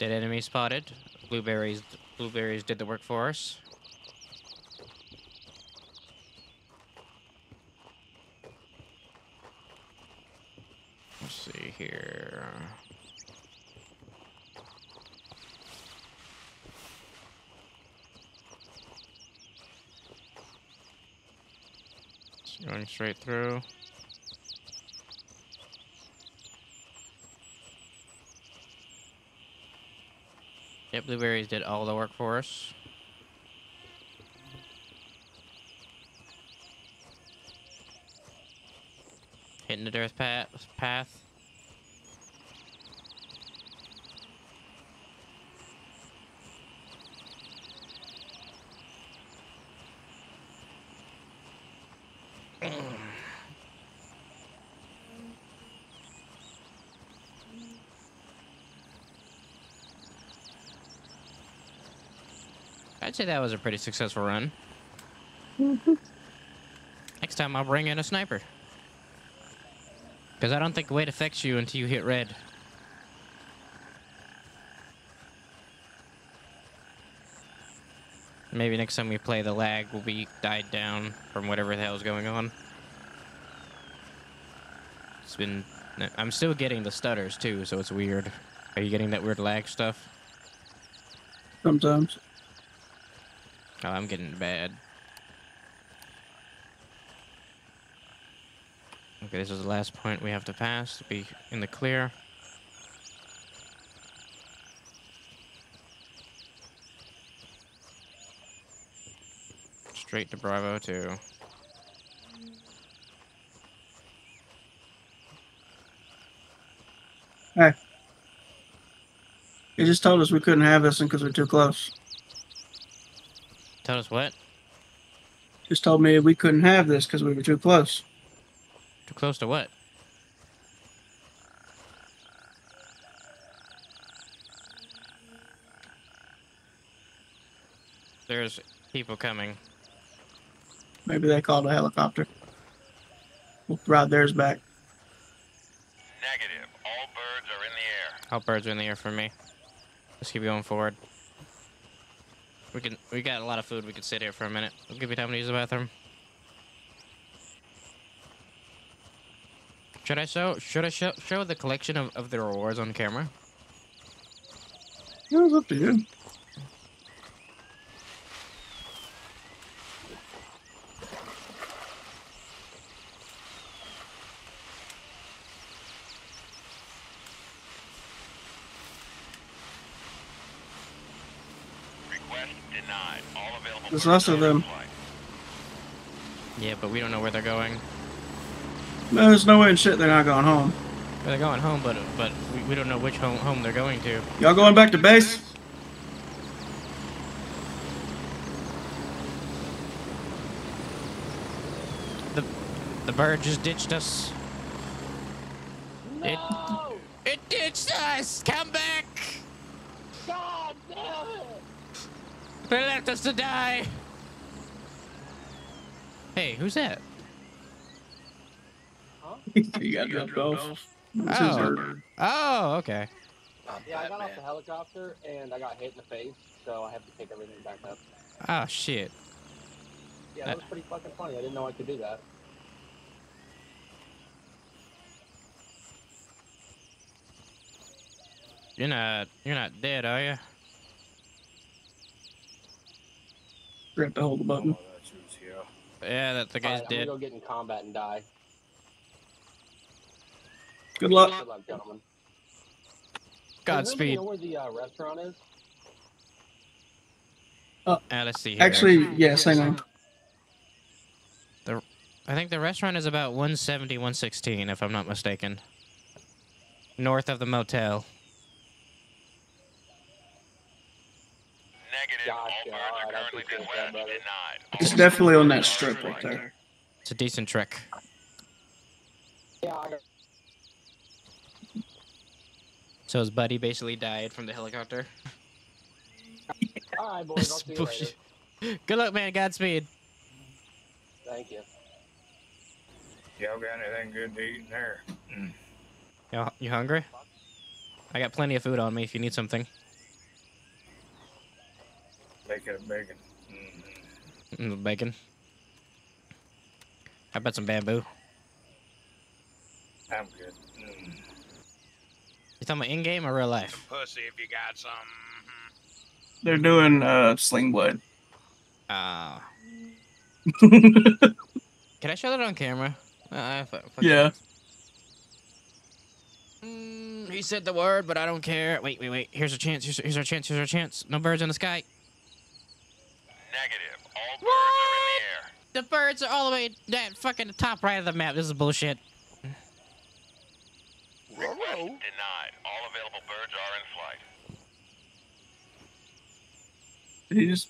Dead enemy spotted. Blueberries blueberries did the work for us. Let's see here. Going straight through. Yep, blueberries did all the work for us. Hitting the dirt path. path. I'd say that was a pretty successful run. Next time I'll bring in a sniper. Because I don't think weight affects you until you hit red. Maybe next time we play, the lag will be died down from whatever the hell's going on. It's been. I'm still getting the stutters too, so it's weird. Are you getting that weird lag stuff? Sometimes. Oh, I'm getting bad. Okay, this is the last point we have to pass to be in the clear. Straight to Bravo 2. Hey. He just told us we couldn't have this because we're too close. Tell us what? Just told me we couldn't have this because we were too close. Too close to what? There's people coming. Maybe they called a helicopter. We'll ride theirs back. Negative. All birds are in the air. All birds are in the air for me. Let's keep going forward. We can. We got a lot of food. We can sit here for a minute. I'll give you time to use the bathroom. Should I show? Should I show, show the collection of, of the rewards on camera? Yeah, it's up to you. Request denied. All available. There's less of them. Yeah, but we don't know where they're going. No, there's no way in shit they're not going home. They're going home, but but we, we don't know which home home they're going to. Y'all going back to base? The the bird just ditched us. It it ditched us. Come back. God damn it! They left us to die. Hey, who's that? you got dropped off. This is Oh. her. Oh, okay. Um, yeah, I got off the helicopter and I got hit in the face, so I have to pick everything back up. Oh shit. Yeah, that was pretty fucking funny. I didn't know I could do that. You're not you're not dead, are you? You have to hold the button. Yeah, that the guy's Alright, I'm dead. gonna go get in combat and die. Good luck. Good luck, gentlemen. Does Godspeed. anybody know where the uh, restaurant is? Uh, let's see here. Actually, yes, hang on. I think the restaurant is about 170, 116, if I'm not mistaken. North of the motel. Negative. Gotcha, All birds alright, are I currently appreciate dispatched. that, brother. Denied. All It's definitely on that strip right right. there. It's a decent trick. Yeah, So his buddy basically died from the helicopter. Alright, boys, I'll see you later. Good luck, man. Godspeed. Thank you. Y'all got anything good to eat in there? You, you hungry? I got plenty of food on me if you need something. Bacon, bacon. Mm-hmm. Mm, Bacon. How about some bamboo? I'm good. Mm. You talking about in game or real life? Pussy if you got some. They're doing uh sling blade. Uh, can I show that on camera? Uh, fu- Yeah. Mm, he said the word, but I don't care. Wait, wait, wait. Here's a chance. Here's, here's our chance. Here's our chance. No birds in the sky. Negative. All birds are in the air. The birds are all the way that fucking the top right of the map. This is bullshit. Request denied. All available birds are in flight. He's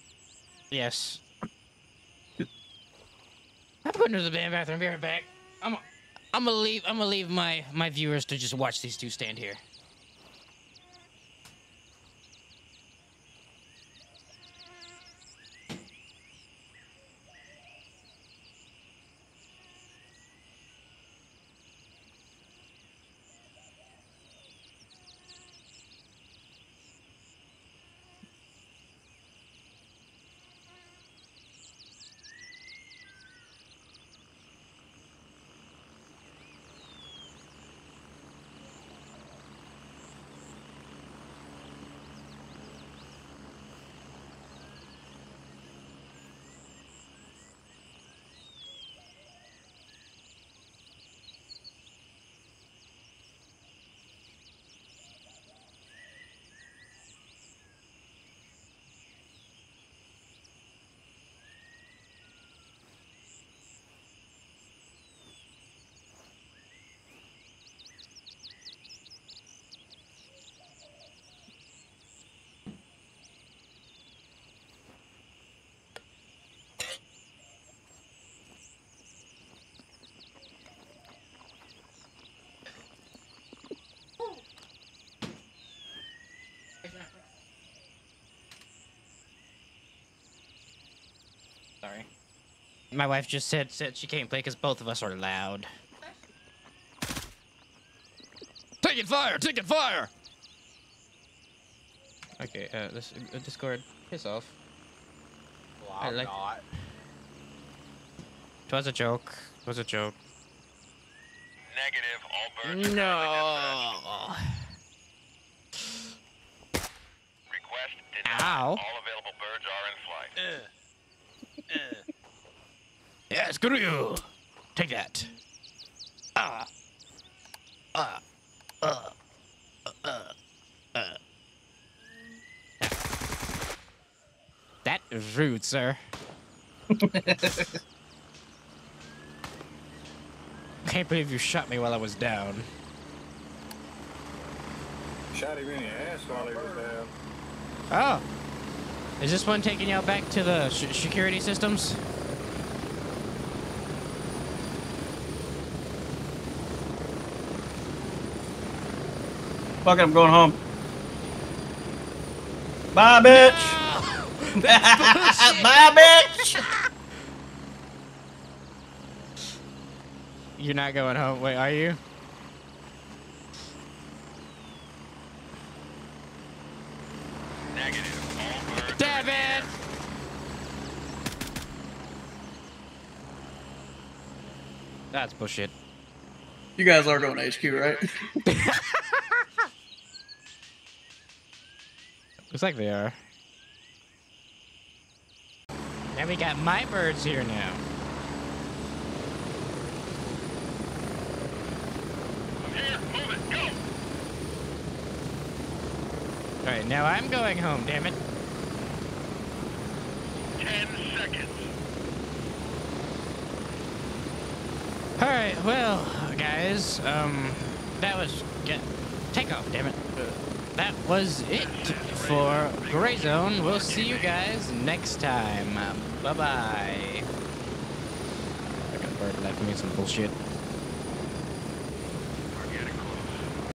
Yes. I'm going to the band bathroom. Be right back. I'm. I'm gonna leave. I'm gonna leave my my viewers to just watch these two stand here. Sorry. My wife just said said she can't play because both of us are loud. Taking fire! Taking fire! Okay, uh, this uh, Discord, piss off. Well, I I'm like- not. Twas a joke. Twas a joke. Negative. All birds No. dispatched. Request denied. Ow. All available birds are in flight. Yeah, screw you. Take that. Ah. Ah. Uh. Uh. Uh. That is rude, sir. Can't believe you shot me while I was down. Shot him in the ass while he was down. Oh. Is this one taking y'all back to the sh- security systems? Fuck it, I'm going home. Bye, bitch. Bye, bitch. You're not going home. Wait, are you? Negative. All birds are in Damn it! That's bullshit. You guys are going to HQ, right? Looks like they are. Now we got my birds here now. Here, move it. Go. Alright, now I'm going home, damn it. Ten seconds. Alright, well, guys, um, that was. Get, take off, damn it. That was it for Gray Zone. We'll see you guys next time. Bye bye. I got bird left me some bullshit.